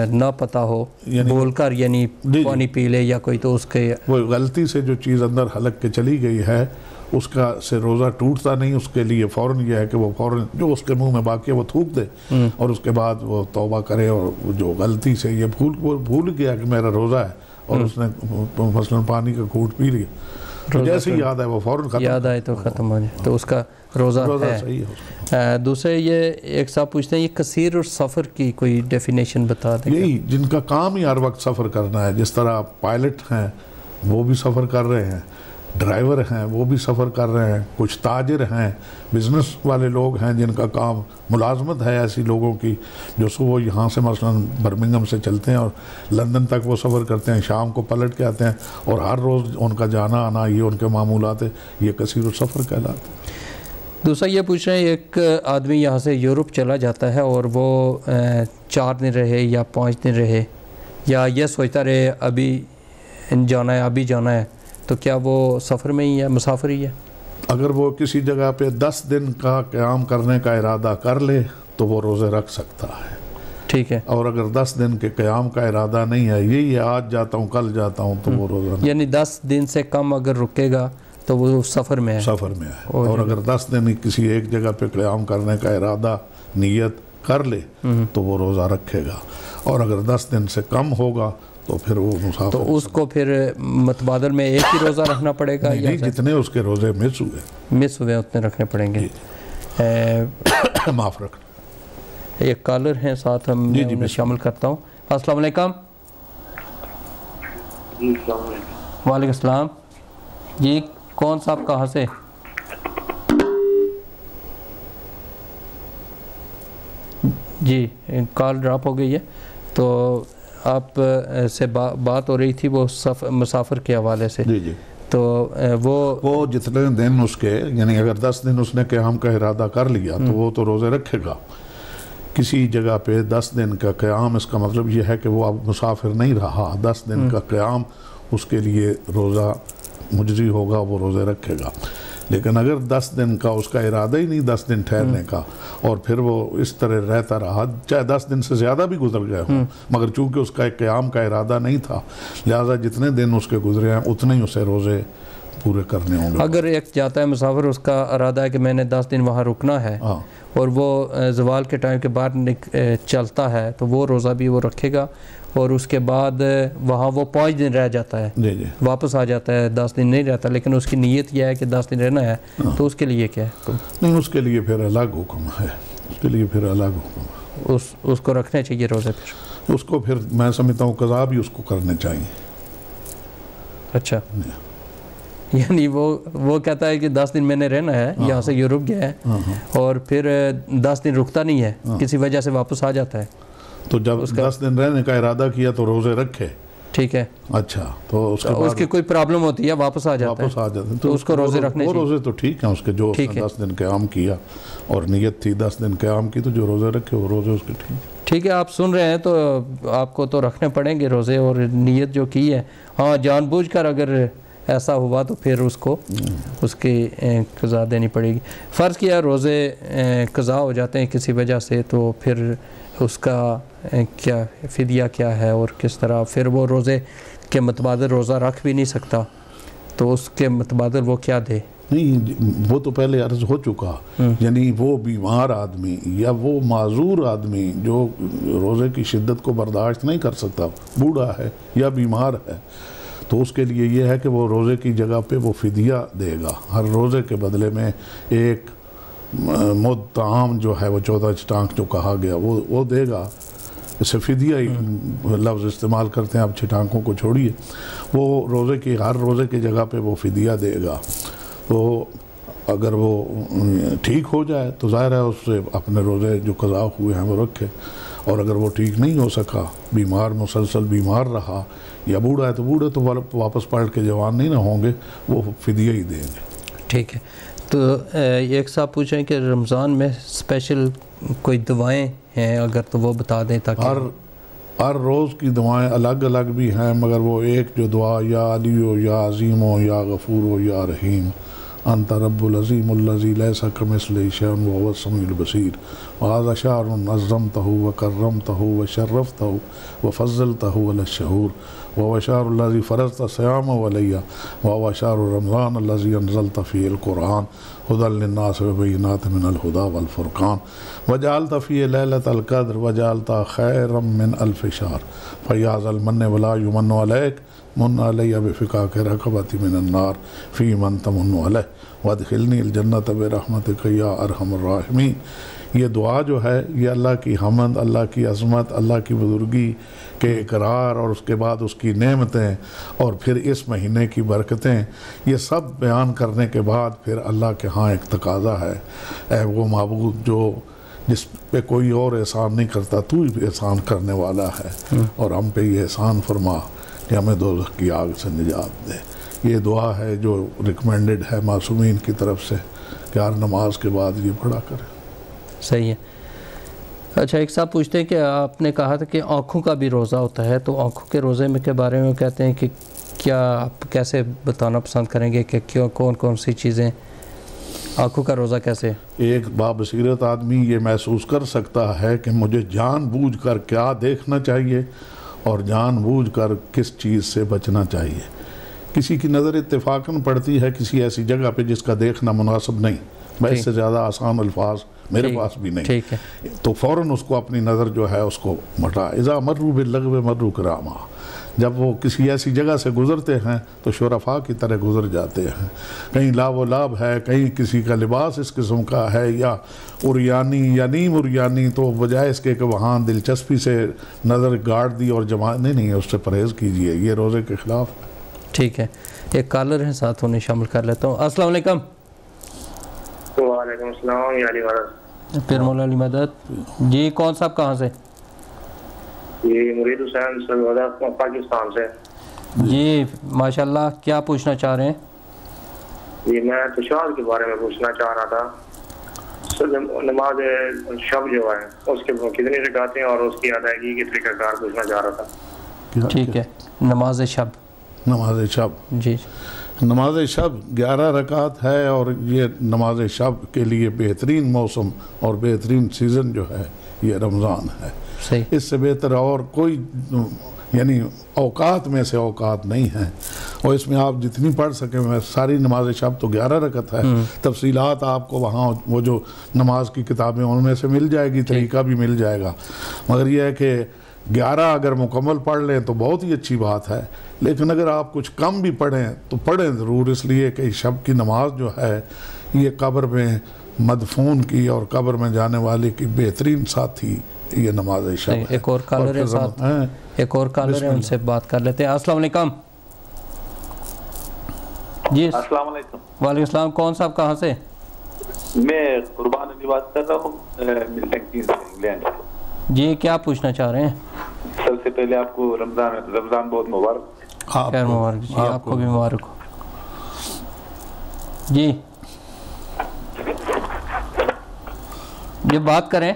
نہ پتہ ہو یعنی- بول کر یعنی جی، جی۔ پانی پی لے یا کوئی تو اس کے وہ غلطی سے جو چیز اندر حلق کے چلی گئی ہے اس کا سے روزہ ٹوٹتا نہیں اس کے لیے فوراً یہ ہے کہ وہ فوراً جو اس کے منہ میں باقی ہے وہ تھوک دے۔ اور اس کے بعد وہ توبہ کرے اور جو غلطی سے یہ بھول گیا کہ میرا روزہ ہے اور اس نے مثلاً پانی کا گھوٹ پی لیا۔ جیسے یاد ہے وہ فوراً ختم یاد آئے تو ختم ہو جائے۔ تو اس کا روزہ ہے۔ دوسرے یہ ایک صاحب پوچھتے ہیں یہ کثیر اور سفر کی کوئی ڈیفینیشن بتا دیں یہی جن کا کام ہی ہر وقت سفر کرنا ہے جس طرح پائلٹ ہیں وہ بھی سفر کر رہے ہیں۔ ڈرائیور ہیں، وہ بھی سفر کر رہے ہیں، کچھ تاجر ہیں، بزنس والے لوگ ہیں جن کا کام ملازمت ہے ایسی لوگوں کی جو صبح یہاں سے مثلا برمنگم سے چلتے ہیں اور لندن تک وہ سفر کرتے ہیں، شام کو پلٹ کے آتے ہیں اور ہر روز ان کا جانا آنا یہ ان کے معمولات ہے یہ کثیر و سفر کہلاتے ہیں دوسرا یہ پوچھ رہے ہیں، ایک آدمی یہاں سے یورپ چلا جاتا ہے اور وہ چار دن رہے یا پانچ دن رہے، یا یہ سوچتا رہے، ابھی جانا ہے، ابھی جانا ہے تو کیا وہ سفر میں ہی ہے مسافر ہی ہے؟ اگر وہ کسی جگہ پہ دس دن کا قیام کرنے کا ارادہ کر لے تو وہ روزے رکھ سکتا ہے۔ ٹھیک ہے۔ اور اگر دس دن کے قیام کا ارادہ نہیں ہے یہی ہے آج جاتا ہوں کل جاتا ہوں تو وہ روزہ یعنی دس دن سے کم اگر رکے گا تو وہ سفر میں ہے۔ سفر میں ہے۔ اور اگر دس دن کسی ایک جگہ پہ قیام کرنے کا ارادہ نیت کر لے تو وہ روزہ رکھے گا۔ اور اگر دس دن سے کم ہوگا تو پھر وہ تو مسافر اس کو پھر متبادل میں ایک ہی روزہ رکھنا پڑے گا نہیں یا جتنے اس کے روزے مس ہوئے۔ مس ہوئے اتنے رکھنے پڑیں گے۔ اے، معاف رکھنا۔ ایک کالر ہیں ساتھ ہم جی، میں جی، شامل کرتا ہوں۔ السلام علیکم۔ جی السلام علیکم۔ وعلیکم السلام۔ جی کون صاحب کہاں سے؟ جی کال ڈراپ ہو گئی ہے۔ تو آپ سے با- بات ہو رہی تھی وہ سف- مسافر کے حوالے سے۔ جی جی۔ تو وہ وہ جتنے دن اس کے یعنی اگر دس دن اس نے قیام کا ارادہ کر لیا تو وہ تو روزے رکھے گا۔ کسی جگہ پہ دس دن کا قیام اس کا مطلب یہ ہے کہ وہ اب مسافر نہیں رہا۔ دس دن کا قیام اس کے لیے روزہ مجری ہوگا وہ روزے رکھے گا۔ لیکن اگر دس دن کا اس کا ارادہ ہی نہیں دس دن ٹھہرنے کا۔ اور پھر وہ اس طرح رہتا رہا چاہے دس دن سے زیادہ بھی گزر گئے ہوں مگر چونکہ اس کا ایک قیام کا ارادہ نہیں تھا لہٰذا جتنے دن اس کے گزرے ہیں اتنے ہی اسے روزے پورے کرنے ہوں گے۔ اگر ایک جاتا ہے مسافر اس کا ارادہ ہے کہ میں نے دس دن وہاں رکنا ہے ہاں۔ اور وہ زوال کے ٹائم کے اے، چلتا ہے تو وہ روزہ بھی وہ رکھے گا۔ اور اس کے بعد وہاں وہ پانچ دن رہ جاتا ہے جی جی۔ واپس آ جاتا ہے دس دن نہیں رہتا لیکن اس کی نیت یہ ہے کہ دس دن رہنا ہے تو اس کے لیے کیا ہے؟ نہیں اس کے لیے پھر الگ حکم ہے۔ اس کے لیے پھر الگ حکم ہے۔ اس اس کو رکھنے چاہیے روزے پھر اس کو پھر میں سمجھتا ہوں قضا بھی اس کو کرنے چاہیے۔ اچھا۔ یعنی وہ وہ کہتا ہے کہ دس دن میں نے رہنا ہے یہاں سے یورپ گیا ہے ہاں ہاں۔ اور پھر دس دن رکتا نہیں ہے کسی وجہ سے واپس آ جاتا ہے۔ تو جب دس دن رہنے کا ارادہ کیا تو روزے رکھے۔ ٹھیک ہے۔ اچھا تو اس کے اس بعد کی کوئی پرابلم ہوتی ہے واپس آ جاتا واپس ہے آ جاتے ہیں۔ تو اس کو روزے وہ- رکھنے وہ چاہیے۔ روزے تو ٹھیک ہیں اس کے جو اس ہے۔ دس دن قیام کیا اور نیت تھی دس دن قیام کی تو جو روزے رکھے وہ روزے اس کے ٹھیک ٹھیک ہے آپ سن رہے ہیں تو آپ کو تو رکھنے پڑیں گے روزے اور نیت جو کی ہے۔ ہاں جان بوجھ کر اگر ایسا ہوا تو پھر اس کو اس کی قضا دینی پڑے گی۔ فرض کیا روزے قضا ہو جاتے ہیں کسی وجہ سے تو پھر اس کا کیا فدیہ کیا ہے اور کس طرح؟ پھر وہ روزے کے متبادل روزہ رکھ بھی نہیں سکتا تو اس کے متبادل وہ کیا دے؟ نہیں وہ تو پہلے عرض ہو چکا۔ یعنی وہ بیمار آدمی یا وہ معذور آدمی جو روزے کی شدت کو برداشت نہیں کر سکتا بوڑھا ہے یا بیمار ہے تو اس کے لیے یہ ہے کہ وہ روزے کی جگہ پہ وہ فدیہ دے گا۔ ہر روزے کے بدلے میں ایک مد تعام جو ہے، وہ چودہ چٹانک جو کہا گیا، وہ وہ دے گا۔ اسے فدیہ ہی لفظ استعمال کرتے ہیں آپ چھٹانکوں کو چھوڑیے۔ وہ روزے کی، ہر روزے کی جگہ پہ وہ فدیہ دے گا۔ تو اگر وہ ٹھیک ہو جائے، تو ظاہر ہے اس سے اپنے روزے جو قضا ہوئے ہیں، وہ رکھے۔ اور اگر وہ ٹھیک نہیں ہو سکا، بیمار، مسلسل بیمار رہا، یا بوڑھا ہے تو بوڑھے تو واپس پلٹ کے جوان نہیں نہ ہوں گے، وہ فدیہ ہی دیں گے۔ ٹھیک ہے۔ تو ایک صاحب پوچھیں کہ رمضان میں اسپیشل کوئی دوائیں ہیں؟ اگر تو وہ بتا دیں تاکہ ہر ہر روز کی دعائیں الگ الگ بھی ہیں، مگر وہ ایک جو دعا، یا علی ہو، یا عظیم ہو، یا غفور ہو، یا رحیم۔ انت رب العظیم الذی لیس کمثلہ شیء وهو السمیع البصیر وهذا شهر نظمته وكرمته وشرفته وفضلته على الشهور. وهو شهر الذي فرضت صيامه علي. وهو شهر رمضان الذي انزلت فيه القرآن. هدى للناس وبينات من الهدى والفرقان. وجعلت فيه ليلة القدر. وجعلت خيرا من ألف شهر. فيا المن ولا يمن عليك. من علی بفقاک رقبت من النار فی من تمن علیہ وادخلنی الجنت برحمتک یا ارحم الراحمین۔ یہ دعا جو ہے یہ اللہ کی حمد اللہ کی عظمت اللہ کی بزرگی کے اقرار اور اس کے بعد اس کی نعمتیں اور پھر اس مہینے کی برکتیں یہ سب بیان کرنے کے بعد پھر اللہ کے ہاں ایک تقاضا ہے۔ اے وہ معبود جو جس پہ کوئی اور احسان نہیں کرتا تو ہی احسان کرنے والا ہے۔ اور ہم پہ یہ احسان فرما۔ کہ ہمیں دوزخ کی آگ سے نجات دے۔ یہ دعا ہے جو ریکمینڈڈ ہے معصومین کی طرف سے کہ ہر نماز کے بعد یہ پڑھا کرے صحیح ہے۔ اچھا ایک صاحب پوچھتے ہیں کہ آپ نے کہا تھا کہ آنکھوں کا بھی روزہ ہوتا ہے تو آنکھوں کے روزے میں کے بارے میں کہتے ہیں کہ کیا آپ کیسے بتانا پسند کریں گے کہ کیوں کون کون سی چیزیں آنکھوں کا روزہ کیسے؟ ایک بابصیرت آدمی یہ محسوس کر سکتا ہے کہ مجھے جان بوجھ کر کیا دیکھنا چاہیے۔ اور جان بوجھ کر کس چیز سے بچنا چاہیے۔ کسی کی نظر اتفاقاً پڑتی ہے کسی ایسی جگہ پہ جس کا دیکھنا مناسب نہیں۔ میں اس سے زیادہ آسان الفاظ میرے پاس بھی نہیں۔ تو فوراً اس کو اپنی نظر جو ہے اس کو مٹا۔ اذا مرو باللغو مرو کراما۔ جب وہ کسی ایسی جگہ سے گزرتے ہیں تو شرفا کی طرح گزر جاتے ہیں۔ کہیں لاب و لاب ہے کہیں کسی کا لباس اس قسم کا ہے یا اریانی یا نیم اریانی تو بجائے اس کے کہ وہاں دلچسپی سے نظر گاڑ دی اور جمع نہیں نہیں اس سے پرہیز کیجیے یہ روزے کے خلاف ہے۔ ٹھیک ہے ایک کالر ہیں ساتھ انہیں شامل کر لیتا ہوں۔ السلام علیکم۔ وعلیکم السلام یا علی مدد پھر مولا علی مدد۔ جی کون صاحب کہاں سے؟ یہ مرید حسین سرودہ پاکستان سے۔ جی ماشاءاللہ کیا پوچھنا چاہ رہے ہیں؟ یہ میں تشاد کے بارے میں پوچھنا چاہ رہا تھا۔ سر نماز شب جو ہے اس کے کتنی رکعتیں اور اس کی ادائیگی کے طریقہ کار پوچھنا چاہ رہا تھا۔ ٹھیک ہے نماز شب۔ نماز شب۔ جی۔ نماز شب گیارہ رکعت ہے اور یہ نماز شب کے لیے بہترین موسم اور بہترین سیزن جو ہے یہ رمضان ہے۔ صحیح۔ اس سے بہتر اور کوئی یعنی اوقات میں سے اوقات نہیں ہیں اور اس میں آپ جتنی پڑھ سکیں میں ساری نماز شب تو گیارہ رکعت ہے۔ تفصیلات آپ کو وہاں وہ جو نماز کی کتابیں ان میں سے مل جائے گی طریقہ بھی مل جائے گا۔ مگر یہ ہے کہ گیارہ اگر مکمل پڑھ لیں تو بہت ہی اچھی بات ہے۔ لیکن اگر آپ کچھ کم بھی پڑھیں تو پڑھیں ضرور۔ اس لیے کہ شب کی نماز جو ہے یہ قبر میں مدفون کی اور قبر میں جانے والے کی بہترین ساتھی یہ نماز شب ہے ایک اور کالر ہے ساتھ ایک اور کالر ہے ان سے بات کر لیتے ہیں۔ السلام علیکم۔ جی۔ السلام علیکم۔ وعلیکم السلام۔ کون صاحب کہاں سے؟ میں قربان علی بات کر رہا ہوں انگلینڈ سے جی کیا پوچھنا چاہ رہے ہیں؟ سب سے پہلے آپ کو رمضان رمضان بہت مبارک۔ آپ خیر کو- مبارک جی آپ کو بھی مبارک ہو۔ جی۔ یہ بات کریں۔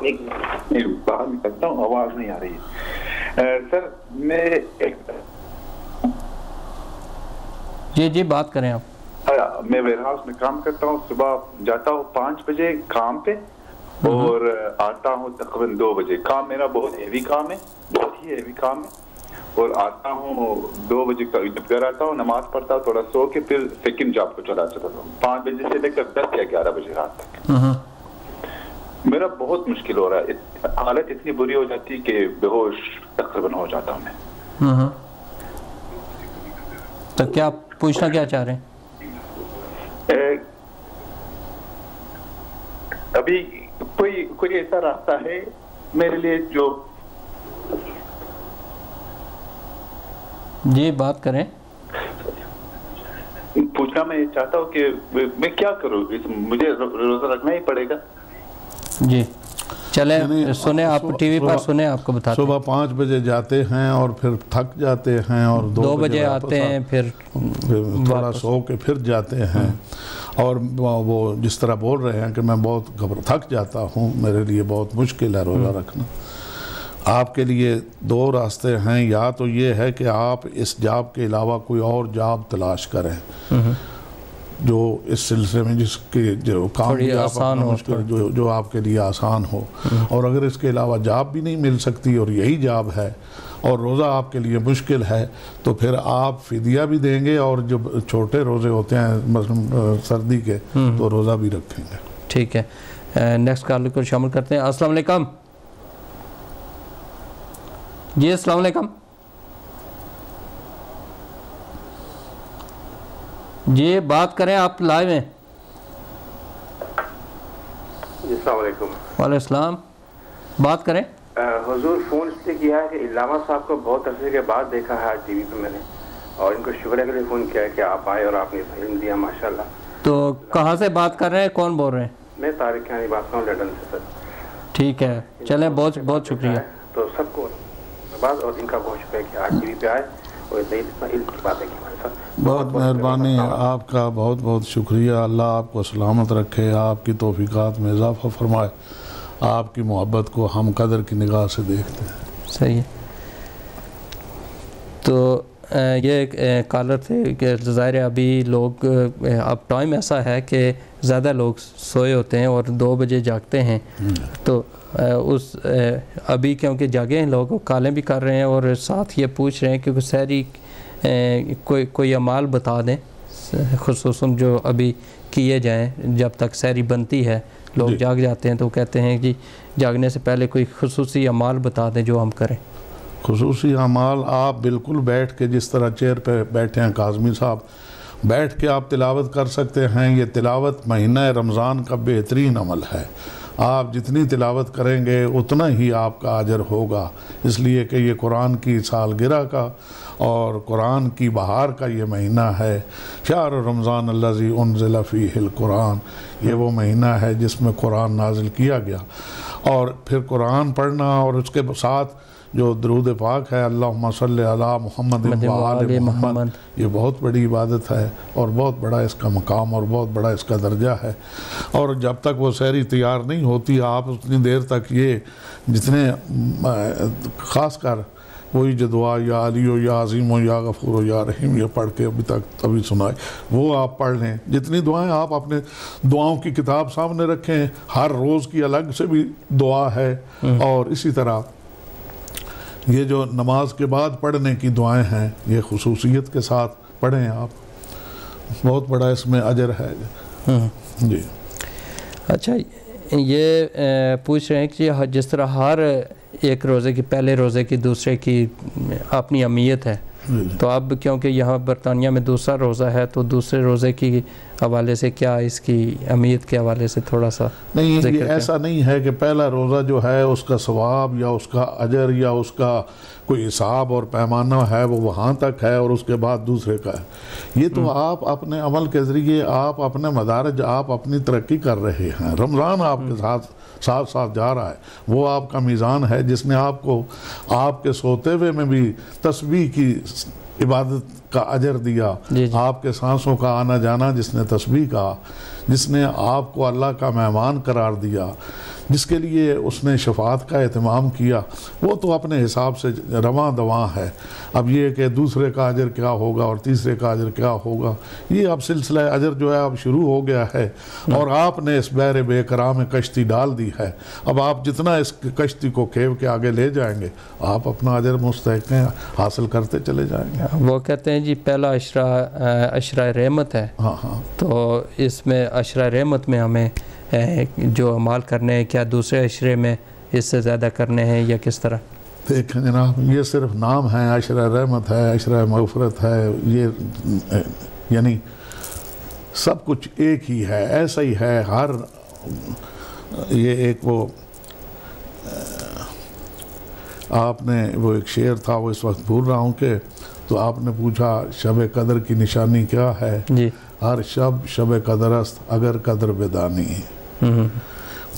باہر نکلتا ہوں آواز نہیں آ رہی ہے سر میں جی جی بات کریں آپ۔ میں ویئر ہاؤس میں کام کرتا ہوں صبح جاتا ہوں پانچ بجے کام پہ اور آتا ہوں تقریباً دو بجے۔ کام میرا بہت ہیوی کام ہے بہت ہی ہیوی کام ہے۔ اور آتا ہوں دو بجے جب گھر آتا ہوں نماز پڑھتا ہوں تھوڑا سو کے پھر سیکنڈ جاب کو چلا جاتا ہوں۔ پانچ بجے سے لے کر دس یا گیارہ بجے رات تک۔ میرا بہت مشکل ہو رہا ہے۔ حالت اتنی بری ہو جاتی کہ بے ہوش تقریباً ہو جاتا ہوں میں۔ ہوں تو کیا پوچھنا کیا چاہ رہے ہیں؟ ابھی کوئی کوئی ایسا راستہ ہے میرے لیے جو جی بات کریں۔ پوچھنا میں یہ چاہتا ہوں کہ میں کیا کروں؟ مجھے رو- روزہ رکھنا ہی پڑے گا۔ جی۔ چلیں یعنی سنیں آپ ٹی وی پر سنیں آپ کو بتاتے صبح پانچ بجے جاتے ہیں اور پھر تھک جاتے ہیں اور ہیں دو, بجے آتے ہیں پھر تھوڑا سو کے پھر جاتے ہیں۔ اور وہ وہ جس طرح بول رہے ہیں کہ میں بہت گھبر تھک جاتا ہوں میرے لیے بہت مشکل ہے روزہ رکھنا۔ آپ کے لیے دو راستے ہیں یا تو یہ ہے کہ آپ اس جاب کے علاوہ کوئی اور جاب تلاش کریں۔ جو اس سلسلے میں جس کے جو کام بھی آسان ہو جو جو آپ کے لیے آسان ہو۔ اور اگر اس کے علاوہ جاب بھی نہیں مل سکتی اور یہی جاب ہے اور روزہ آپ کے لیے مشکل ہے تو پھر آپ فدیہ بھی دیں گے اور جو چھوٹے روزے ہوتے ہیں مثلا سردی کے تو روزہ بھی رکھیں گے۔ ٹھیک ہے۔ نیکسٹ کال کو شامل کرتے ہیں۔ السلام علیکم۔ جی السلام علیکم۔ جی بات کریں آپ لائیو ہیں۔ جی السلام علیکم۔ وعلیکم السلام۔ بات کریں۔ حضور فون اس لیے کیا ہے کہ علامہ صاحب کو بہت عرصے کے بعد دیکھا ہے آج ٹی وی پہ میں نے اور ان کو شکریہ کے لیے فون کیا ہے کہ آپ آئے اور آپ نے علم دیا ماشاء اللہ تو کہاں سے بات کر رہے ہیں؟ کون بول رہے ہیں؟ میں طارق یعنی بات کر ہوں لنڈن سے سر۔ ٹھیک ہے۔ چلیں بہت بہت شکریہ۔ تو سب کو بات اور ان کا بہت شکریہ کہ آج ٹی وی پہ آئے اور اتنا علم کی باتیں کی۔ بہت مہربانی آپ کا بہت بہت شکریہ۔ اللہ آپ کو سلامت رکھے آپ کی توفیقات میں اضافہ فرمائے۔ آپ کی محبت کو ہم قدر کی نگاہ سے دیکھتے ہیں۔ صحیح ہے۔ تو یہ ایک کالر تھے کہ ظاہر ہے ابھی لوگ اب ٹائم ایسا ہے کہ زیادہ لوگ سوئے ہوتے ہیں اور دو بجے جاگتے ہیں۔ تو اس ابھی کیونکہ جاگے ہیں لوگ کالیں بھی کر رہے ہیں اور ساتھ یہ پوچھ رہے ہیں کہ سحری کوئی کوئی عمال بتا دیں خصوصاً جو ابھی کیے جائیں جب تک سحری بنتی ہے لوگ جاگ جاتے ہیں تو کہتے ہیں کہ جاگنے سے پہلے کوئی خصوصی عمال بتا دیں جو ہم کریں۔ خصوصی عمال آپ بالکل بیٹھ کے جس طرح چیئر پہ بیٹھے ہیں کاظمی صاحب بیٹھ کے آپ تلاوت کر سکتے ہیں۔ یہ تلاوت مہینہ رمضان کا بہترین عمل ہے۔ آپ جتنی تلاوت کریں گے اتنا ہی آپ کا اجر ہوگا۔ اس لیے کہ یہ قرآن کی سالگرہ کا اور قرآن کی بہار کا یہ مہینہ ہے۔ شہر رمضان اللہ انزل فیہ القرآن، یہ وہ مہینہ ہے جس میں قرآن نازل کیا گیا۔ اور پھر قرآن پڑھنا اور اس کے ساتھ جو درود پاک ہے اللہم صلی علی محمد وآل محمد. یہ بہت بڑی عبادت ہے اور بہت بڑا اس کا مقام اور بہت بڑا اس کا درجہ ہے۔ اور جب تک وہ سحری تیار نہیں ہوتی آپ اتنی دیر تک یہ جتنے خاص کر وہی جو دعا یا علی ہو یا عظیم ہو یا غفور ہو یا رحیم یہ پڑھ کے ابھی تک ابھی سنائے۔ وہ آپ پڑھ لیں۔ جتنی دعائیں آپ اپنے دعاؤں کی کتاب سامنے رکھیں ہر روز کی الگ سے بھی دعا ہے۔ اور اسی طرح یہ جو نماز کے بعد پڑھنے کی دعائیں ہیں یہ خصوصیت کے ساتھ پڑھیں آپ۔ بہت بڑا اس میں اجر ہے۔ جی۔ اچھا یہ پوچھ رہے ہیں کہ جس طرح ہر ایک روزے کی پہلے روزے کی دوسرے کی اپنی امیت ہے۔ تو اب کیونکہ یہاں برطانیہ میں دوسرا روزہ ہے تو دوسرے روزے کی حوالے سے کیا اس کی امیت کے حوالے سے تھوڑا سا نہیں یہ ایسا نہیں ہے کہ پہلا روزہ جو ہے اس کا ثواب یا اس کا اجر یا اس کا کوئی حساب اور پیمانہ ہے وہ وہاں تک ہے اور اس کے بعد دوسرے کا ہے۔ یہ تو آپ اپنے عمل کے ذریعے آپ اپنے مدارج آپ اپنی ترقی کر رہے ہیں۔ رمضان آپ کے ساتھ ساتھ ساتھ جا رہا ہے۔ وہ آپ کا میزان ہے جس نے آپ کو آپ کے سوتے ہوئے میں بھی تسبیح کی عبادت کا اجر دیا۔ جی جی۔ آپ کے سانسوں کا آنا جانا جس نے تسبیح کہا جس نے آپ کو اللہ کا مہمان قرار دیا۔ جس کے لیے اس نے شفاعت کا اہتمام کیا وہ تو اپنے حساب سے رواں دواں ہے۔ اب یہ کہ دوسرے کا اجر کیا ہوگا اور تیسرے کا اجر کیا ہوگا یہ اب سلسلہ اجر جو ہے اب شروع ہو گیا ہے۔ اور آپ نے اس بیر بے کرام میں کشتی ڈال دی ہے۔ اب آپ جتنا اس کشتی کو کھیو کے آگے لے جائیں گے آپ اپنا اجر مستحق حاصل کرتے چلے جائیں گے۔ وہ کہتے ہیں جی پہلا اشرا اشرا رحمت ہے۔ ہاں ہاں۔ تو اس میں اشرا رحمت میں ہمیں جو عمال کرنے ہیں کیا دوسرے اشرے میں اس سے زیادہ کرنے ہیں یا کس طرح؟ دیکھیں جناب یہ صرف نام ہے عشرہ رحمت ہے عشرہ مغفرت ہے یہ یعنی سب کچھ ایک ہی ہے ایسا ہی ہے ہر یہ ایک وہ آپ نے وہ ایک شعر تھا وہ اس وقت بھول رہا ہوں کہ تو آپ نے پوچھا شب قدر کی نشانی کیا ہے؟ جی۔ ہر شب شب قدر است اگر قدر بدانی ہے۔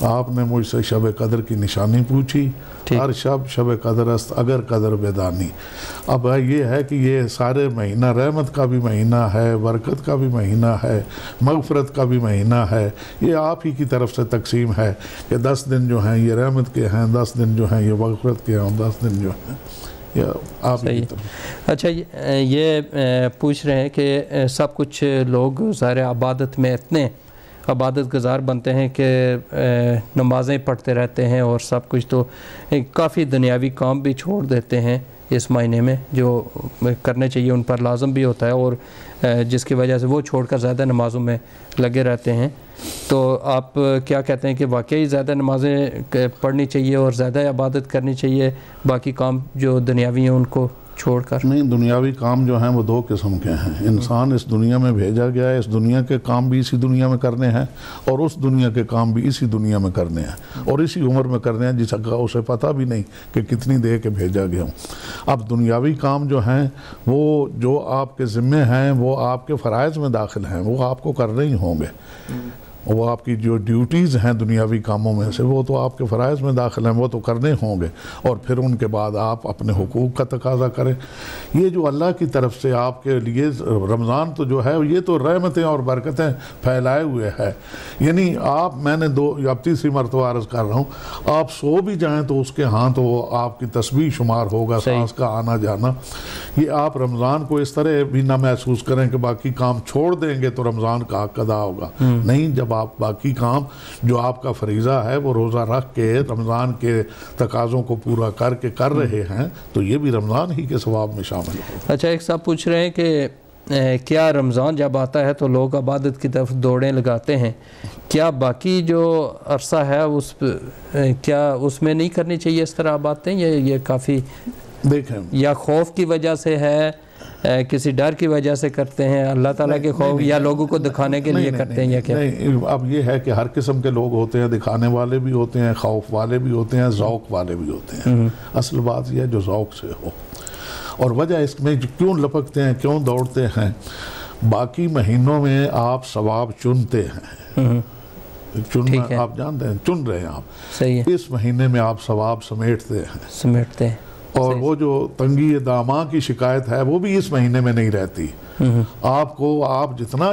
آپ نے مجھ سے شب قدر کی نشانی پوچھی۔ ہر شب شب قدر است اگر قدر بیدانی۔ اب یہ ہے کہ یہ سارے مہینہ رحمت کا بھی مہینہ ہے برکت کا بھی مہینہ ہے مغفرت کا بھی مہینہ ہے۔ یہ آپ ہی کی طرف سے تقسیم ہے کہ دس دن جو ہیں یہ رحمت کے ہیں دس دن جو ہیں یہ مغفرت کے ہیں دس دن جو ہیں اچھا یہ- پوچھ رہے ہیں کہ سب کچھ لوگ ظاہر عبادت میں اتنے عبادت گزار بنتے ہیں کہ نمازیں پڑھتے رہتے ہیں اور سب کچھ تو کافی دنیاوی کام بھی چھوڑ دیتے ہیں اس مہینے میں، جو کرنے چاہیے ان پر لازم بھی ہوتا ہے اور جس کی وجہ سے وہ چھوڑ کر زیادہ نمازوں میں لگے رہتے ہیں۔ تو آپ کیا کہتے ہیں کہ واقعی زیادہ نمازیں پڑھنی چاہیے اور زیادہ عبادت کرنی چاہیے، باقی کام جو دنیاوی ہیں ان کو چھوڑ کر۔ نہیں، دنیاوی کام جو ہیں وہ دو قسم کے ہیں۔ انسان اس دنیا میں بھیجا گیا ہے، اس دنیا کے کام بھی اسی دنیا میں کرنے ہیں اور اس دنیا کے کام بھی اسی دنیا میں کرنے ہیں اور اسی عمر میں کرنے ہیں، جس کا اسے پتہ بھی نہیں کہ کتنی دے کے بھیجا گیا ہوں۔ اب دنیاوی کام جو ہیں، وہ جو آپ کے ذمے ہیں، وہ آپ کے فرائض میں داخل ہیں، وہ آپ کو کرنے ہی ہوں گے۔ وہ آپ کی جو ڈیوٹیز ہیں دنیاوی کاموں میں سے وہ تو آپ کے فرائض میں داخل ہیں وہ تو کرنے ہوں گے۔ اور پھر ان کے بعد آپ اپنے حقوق کا تقاضا کریں۔ یہ جو اللہ کی طرف سے آپ کے لیے رمضان تو جو ہے یہ تو رحمتیں اور برکتیں پھیلائے ہوئے ہے یعنی آپ میں نے دو یا تیسری مرتبہ عرض کر رہا ہوں آپ سو بھی جائیں تو اس کے ہاں تو آپ کی تسبیح شمار ہوگا سانس کا آنا جانا۔ یہ آپ رمضان کو اس طرح بھی نہ محسوس کریں کہ باقی کام چھوڑ دیں گے تو رمضان کا حق ادا ہوگا نہیں جب آپ باقی کام جو آپ کا فریضہ ہے وہ روزہ رکھ کے رمضان کے تقاضوں کو پورا کر کے کر رہے ہیں تو یہ بھی رمضان ہی کے ثواب میں شامل ہو اچھا ایک صاحب پوچھ رہے ہیں کہ کیا رمضان جب آتا ہے تو لوگ عبادت کی طرف دوڑیں لگاتے ہیں؟ کیا باقی جو عرصہ ہے اس کیا اس میں نہیں کرنی چاہیے اس طرح باتیں یہ یہ کافی دیکھیں۔ یا خوف کی وجہ سے ہے؟ کسی ڈر کی وجہ سے کرتے ہیں اللہ تعالیٰ کے خوف یا لوگوں کو دکھانے کے لیے کرتے ہیں یا کیا؟ اب یہ ہے کہ ہر قسم کے لوگ ہوتے ہیں دکھانے والے بھی ہوتے ہیں خوف والے بھی ہوتے ہیں ذوق والے بھی ہوتے ہیں۔ اصل بات یہ ہے جو ذوق سے ہو۔ اور وجہ اس میں کیوں لپکتے ہیں کیوں دوڑتے ہیں؟ باقی مہینوں میں آپ ثواب چنتے ہیں۔ چننا آپ جانتے ہیں چن رہے ہیں آپ۔ اس مہینے میں آپ ثواب سمیٹتے ہیں۔ سمیٹتے ہیں۔ اور وہ جو تنگی داما کی شکایت ہے وہ بھی اس مہینے میں نہیں رہتی۔ آپ کو آپ جتنا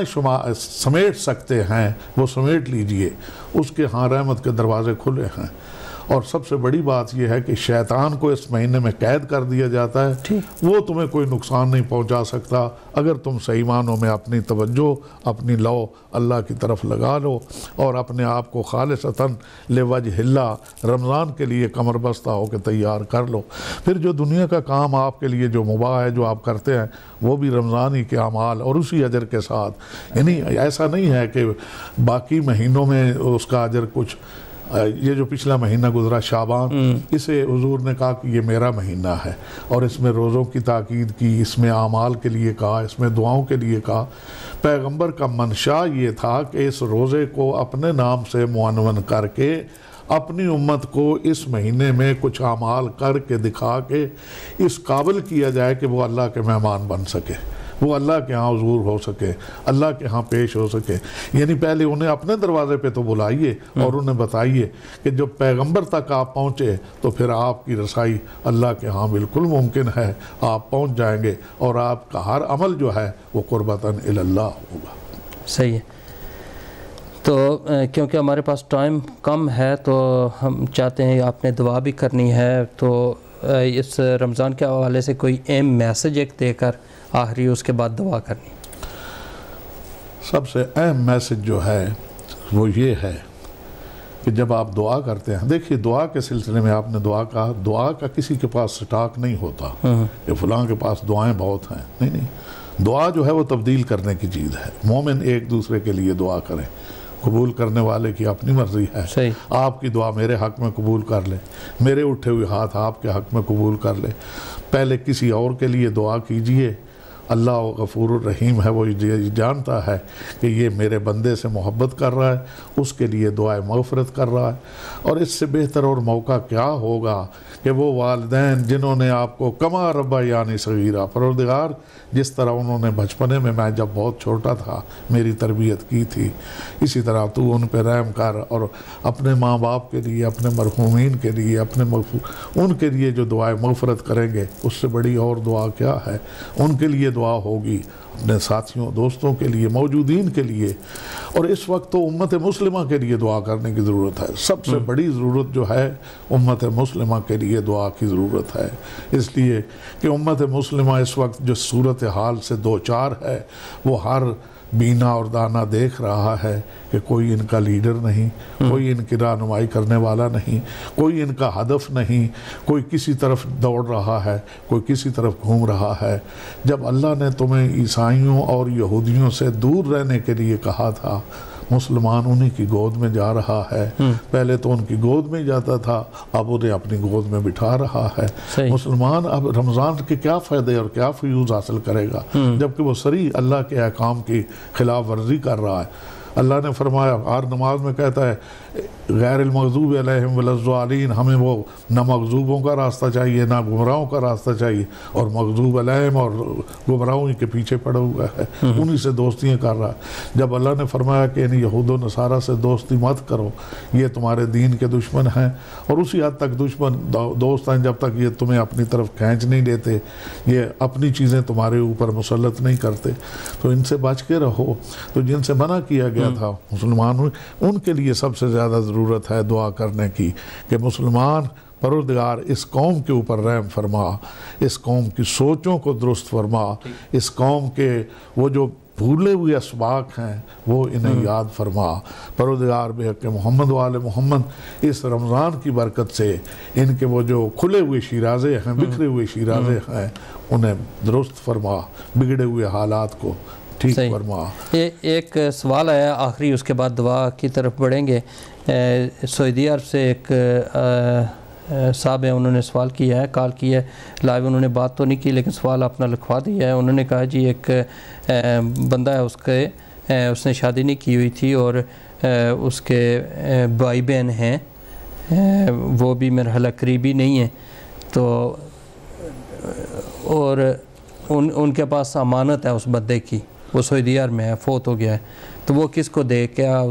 سمیٹ سکتے ہیں وہ سمیٹ لیجیے۔ اس کے ہاں رحمت کے دروازے کھلے ہیں۔ اور سب سے بڑی بات یہ ہے کہ شیطان کو اس مہینے میں قید کر دیا جاتا ہے۔ وہ تمہیں کوئی نقصان نہیں پہنچا سکتا۔ اگر تم صحیح معنوں میں اپنی توجہ اپنی لو اللہ کی طرف لگا لو اور اپنے آپ کو خالصتاً لوجہ اللہ رمضان کے لیے کمر بستہ ہو کے تیار کر لو۔ پھر جو دنیا کا کام آپ کے لیے جو مباح ہے جو آپ کرتے ہیں وہ بھی رمضان ہی کے اعمال اور اسی اجر کے ساتھ۔ یعنی ایسا نہیں ہے کہ باقی مہینوں میں اس کا اجر کچھ یہ جو پچھلا مہینہ گزرا شابان اسے حضور نے کہا کہ یہ میرا مہینہ ہے اور اس میں روزوں کی تاکید کی اس میں اعمال کے لیے کہا اس میں دعاؤں کے لیے کہا۔ پیغمبر کا منشا یہ تھا کہ اس روزے کو اپنے نام سے معنون کر کے اپنی امت کو اس مہینے میں کچھ اعمال کر کے دکھا کے اس قابل کیا جائے کہ وہ اللہ کے مہمان بن سکے۔ وہ اللہ کے ہاں حضور ہو سکے، اللہ کے ہاں پیش ہو سکے۔ یعنی پہلے انہیں اپنے دروازے پہ تو بلائیے اور انہیں بتائیے کہ جب پیغمبر تک آپ پہنچے تو پھر آپ کی رسائی اللہ کے ہاں بالکل ممکن ہے۔ آپ پہنچ جائیں گے اور آپ کا ہر عمل جو ہے وہ قربتاً اللہ ہوگا۔ صحیح ہے۔ تو کیونکہ ہمارے پاس ٹائم کم ہے تو ہم چاہتے ہیں آپ نے دعا بھی کرنی ہے تو اس رمضان کے حوالے سے کوئی ایم میسج ایک دے کر آخری اس کے بعد دعا کرنی۔ سب سے اہم میسج جو ہے وہ یہ ہے کہ جب آپ دعا کرتے ہیں دیکھیے دعا کے سلسلے میں آپ نے دعا کہا دعا کا کسی کے پاس سٹاک نہیں ہوتا کہ فلاں کے پاس دعائیں بہت ہیں۔ نہیں نہیں۔ دعا جو ہے وہ تبدیل کرنے کی چیز ہے۔ مومن ایک دوسرے کے لیے دعا کریں۔ قبول کرنے والے کی اپنی مرضی ہے۔ صحیح۔ آپ کی دعا میرے حق میں قبول کر لیں میرے اٹھے ہوئے ہاتھ آپ کے حق میں قبول کر لیں پہلے کسی اور کے لیے دعا کیجیے۔ اللہ غفور الرحیم ہے، وہ جانتا ہے کہ یہ میرے بندے سے محبت کر رہا ہے، اس کے لیے دعائیں مغفرت کر رہا ہے۔ اور اس سے بہتر اور موقع کیا ہوگا کہ وہ والدین جنہوں نے آپ کو کما ربا یعنی صغیرہ پروردگار، جس طرح انہوں نے بچپنے میں میں جب بہت چھوٹا تھا میری تربیت کی تھی، اسی طرح تو ان پہ رحم کر اور اپنے ماں باپ کے لیے، اپنے مرحومین کے لیے، اپنے ان کے لیے جو دعائیں مغفرت کریں گے، اس سے بڑی اور دعا کیا ہے؟ ان کے لیے دعا ہوگی اپنے ساتھیوں دوستوں کے لیے موجودین کے لیے۔ اور اس وقت تو امت مسلمہ کے لیے دعا کرنے کی ضرورت ہے۔ سب سے بڑی ضرورت جو ہے امت مسلمہ کے لیے دعا کی ضرورت ہے۔ اس لیے کہ امت مسلمہ اس وقت جو صورت حال سے دو چار ہے وہ ہر بینا اور دانا دیکھ رہا ہے کہ کوئی ان کا لیڈر نہیں، کوئی ان کی رہنمائی کرنے والا نہیں، کوئی ان کا ہدف نہیں، کوئی کسی طرف دوڑ رہا ہے، کوئی کسی طرف گھوم رہا ہے۔ جب اللہ نے تمہیں عیسائیوں اور یہودیوں سے دور رہنے کے لیے کہا تھا مسلمان انہی کی گود میں جا رہا ہے۔ پہلے تو ان کی گود میں جاتا تھا اب انہیں اپنی گود میں بٹھا رہا ہے۔ مسلمان اب رمضان کے کیا فائدے اور کیا فیوز حاصل کرے گا؟ جبکہ وہ سری اللہ کے احکام کی خلاف ورزی کر رہا ہے۔ اللہ نے فرمایا ہر نماز میں کہتا ہے غیر المغضوب علیہم والضالین ہمیں وہ نہ مغضوبوں کا راستہ چاہیے نہ گمراہوں کا راستہ چاہیے اور مغضوب علیہم اور گمراہوں ہی کے پیچھے پڑا ہوا ہے انہی سے دوستیاں کر رہا ہے۔ جب اللہ نے فرمایا کہ ان یہود و نصارہ سے دوستی مت کرو یہ تمہارے دین کے دشمن ہیں اور اسی حد تک دشمن دو- دوست ہیں جب تک یہ تمہیں اپنی طرف کھینچ نہیں دیتے یہ اپنی چیزیں تمہارے اوپر مسلط نہیں کرتے۔ تو ان سے بچ کے رہو۔ تو جن سے منع کیا گیا تھا مسلمان ان کے لیے سب سے زیادہ ضرورت ہے دعا کرنے کی کہ مسلمان پروردگار اس قوم کے اوپر رحم فرما اس قوم کی سوچوں کو درست فرما اس قوم کے وہ جو بھولے ہوئے اسباق ہیں وہ انہیں یاد فرما۔ پروردگار بے حق محمد وال محمد اس رمضان کی برکت سے ان کے وہ جو کھلے ہوئے شیرازے ہیں بکھرے ہوئے شیرازے ہیں انہیں درست فرما بگڑے ہوئے حالات کو ٹھیک۔ فرما۔ یہ ایک سوال آیا آخری اس کے بعد دعا کی طرف بڑھیں گے۔ سعودی عرب سے ایک صاحب ہیں، انہوں نے سوال کیا ہے، کال کیا ہے، لائیو انہوں نے بات تو نہیں کی، لیکن سوال اپنا لکھوا دیا ہے۔ انہوں نے کہا جی ایک بندہ ہے، اس کے اس نے شادی نہیں کی ہوئی تھی اور اس کے بھائی بہن ہیں۔ وہ بھی مرحلہ قریبی نہیں ہیں۔ تو، اور ان ان کے پاس امانت ہے اس بندے کی۔ وہ سعودی عرب میں ہے، فوت ہو گیا ہے۔ تو وہ کس کو دے، کیا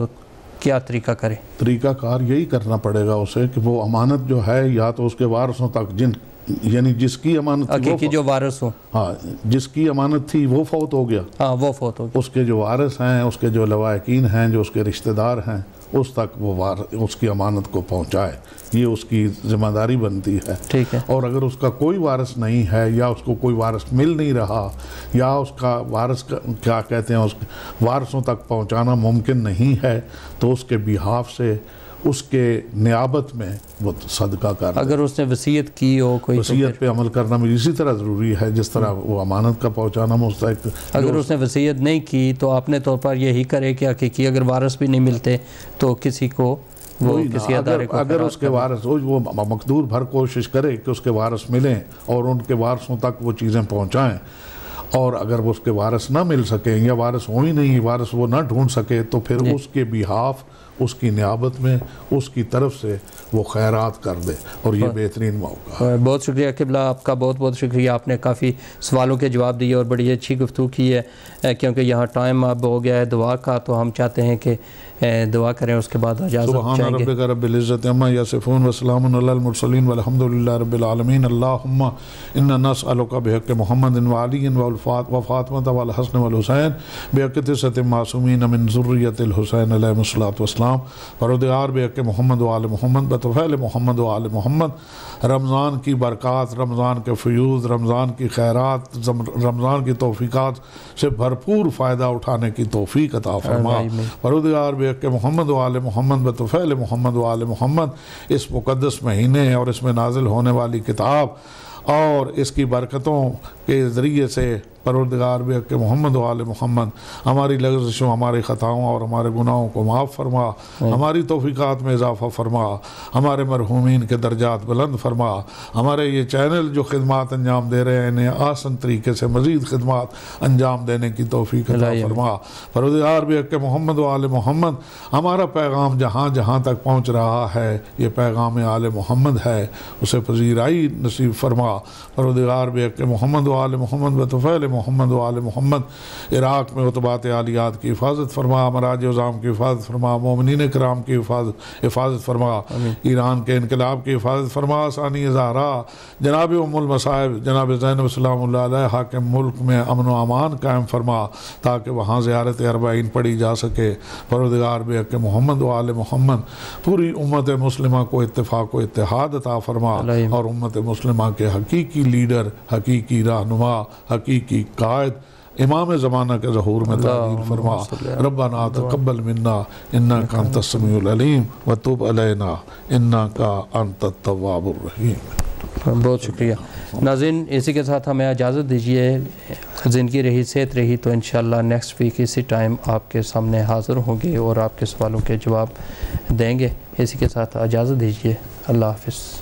کیا طریقہ کرے؟ طریقہ کار یہی کرنا پڑے گا اسے کہ وہ امانت جو ہے یا تو اس کے وارثوں تک جن یعنی جس کی امانت تھی وہ حقیقی جو وارث ہوں ہاں جس کی امانت تھی وہ فوت ہو گیا۔ ہاں وہ فوت ہو گیا۔ اس کے جو وارث ہیں اس کے جو لواحقین ہیں جو اس کے رشتہ دار ہیں اس تک وہ وار اس کی امانت کو پہنچائے۔ یہ اس کی ذمہ داری بنتی ہے۔ ٹھیک ہے۔ اور اگر اس کا کوئی وارث نہیں ہے یا اس کو کوئی وارث مل نہیں رہا یا اس کا وارث کیا کہتے ہیں اس وارثوں تک پہنچانا ممکن نہیں ہے تو اس کے بیہاف سے اس کے نیابت میں وہ صدقہ کر۔ اگر اس نے وصیت کی ہو کوئی وصیت پہ عمل کرنا بھی اسی طرح ضروری ہے جس طرح وہ امانت کا پہنچانا مستحق اگر اس نے وصیت نہیں کی تو اپنے طور پر یہی کرے کہ حقیقی اگر وارث بھی نہیں ملتے تو کسی کو وہ کسی اگر ادارے کو اگر اس کے وارث ہو وہ مقدور بھر کوشش کرے کہ اس کے وارث ملیں اور ان کے وارثوں تک وہ چیزیں پہنچائیں اور اگر وہ اس کے وارث نہ مل سکیں یا وارث ہو ہی نہیں وارث وہ نہ ڈھونڈ سکے تو پھر جی۔ اس کے بیہاف اس کی نیابت میں اس کی طرف سے وہ خیرات کر دے اور یہ بہترین موقع ہے۔ اور بہت شکریہ قبلہ آپ کا بہت بہت شکریہ۔ آپ نے کافی سوالوں کے جواب دیے اور بڑی اچھی گفتگو کی ہے کیونکہ یہاں ٹائم اب ہو گیا ہے دعا کا تو ہم چاہتے ہیں کہ دعا کریں اس کے بعد اجازت سبحان ربک رب العزت عما یصفون وسلام علی المرسلین والحمد للہ رب العالمین۔ اللہم انا نسألک بحق محمد وعلی والفات وفاطمہ والحسن والحسین بحق تسعت معصومین من ذریت الحسین علیہ الصلاۃ والسلام۔ پروردگار بحق محمد وآل محمد بطفیل محمد وآل محمد۔ رمضان کی برکات رمضان کے فیوز رمضان کی خیرات رمضان کی توفیقات سے بھرپور فائدہ اٹھانے کی توفیق عطا فرما۔ آمین۔ پروردگار بے کہ محمد و آل محمد بطفیل محمد و آل محمد اس مقدس مہینے اور اس میں نازل ہونے والی کتاب اور اس کی برکتوں کے ذریعے سے پروردگار بے کہ محمد و آل محمد ہماری لغزشوں ہماری خطاؤں اور ہمارے گناہوں کو معاف فرما ہماری توفیقات میں اضافہ فرما ہمارے مرحومین کے درجات بلند فرما ہمارے یہ چینل جو خدمات انجام دے رہے ہیں انہیں آسن طریقے سے مزید خدمات انجام دینے کی توفیق عطا فرما۔ پروردگار بھی کہ محمد و آل محمد ہمارا پیغام جہاں جہاں تک پہنچ رہا ہے یہ پیغام آل محمد ہے اسے پذیرائی نصیب فرما۔ پروردگار بھی کہ محمد و آل محمد بطفیل محمد و آل محمد عراق میں اتبات عالیات کی حفاظت فرما مراج وزام کی حفاظت فرما مومنین کرام کی حفاظت حفاظت فرما ایران کے انقلاب کی حفاظت فرما ثانی زہرا جناب ام المصائب جناب زین السلام اللہ علیہ حاکم ملک میں امن و امان قائم فرما تاکہ وہاں زیارت اربعین پڑھی جا سکے۔ پروردگار بے حق محمد و آل محمد پوری امت مسلمہ کو اتفاق و اتحاد عطا فرما اور امت مسلمہ کے حقیقی لیڈر حقیقی رہنما حقیقی قائد امام زمانہ کے ظہور میں تعبیر فرما ربنا تقبل منا انکا انت السمیع العلیم وتوب علینا انکا انت التواب الرحیم۔ بہت شکریہ۔ ناظرین اسی کے ساتھ ہمیں اجازت دیجیے زندگی رہی صحت رہی تو انشاءاللہ نیکسٹ ویک اسی ٹائم آپ کے سامنے حاضر ہوں گے اور آپ کے سوالوں کے جواب دیں گے۔ اسی کے ساتھ اجازت دیجیے اللہ حافظ۔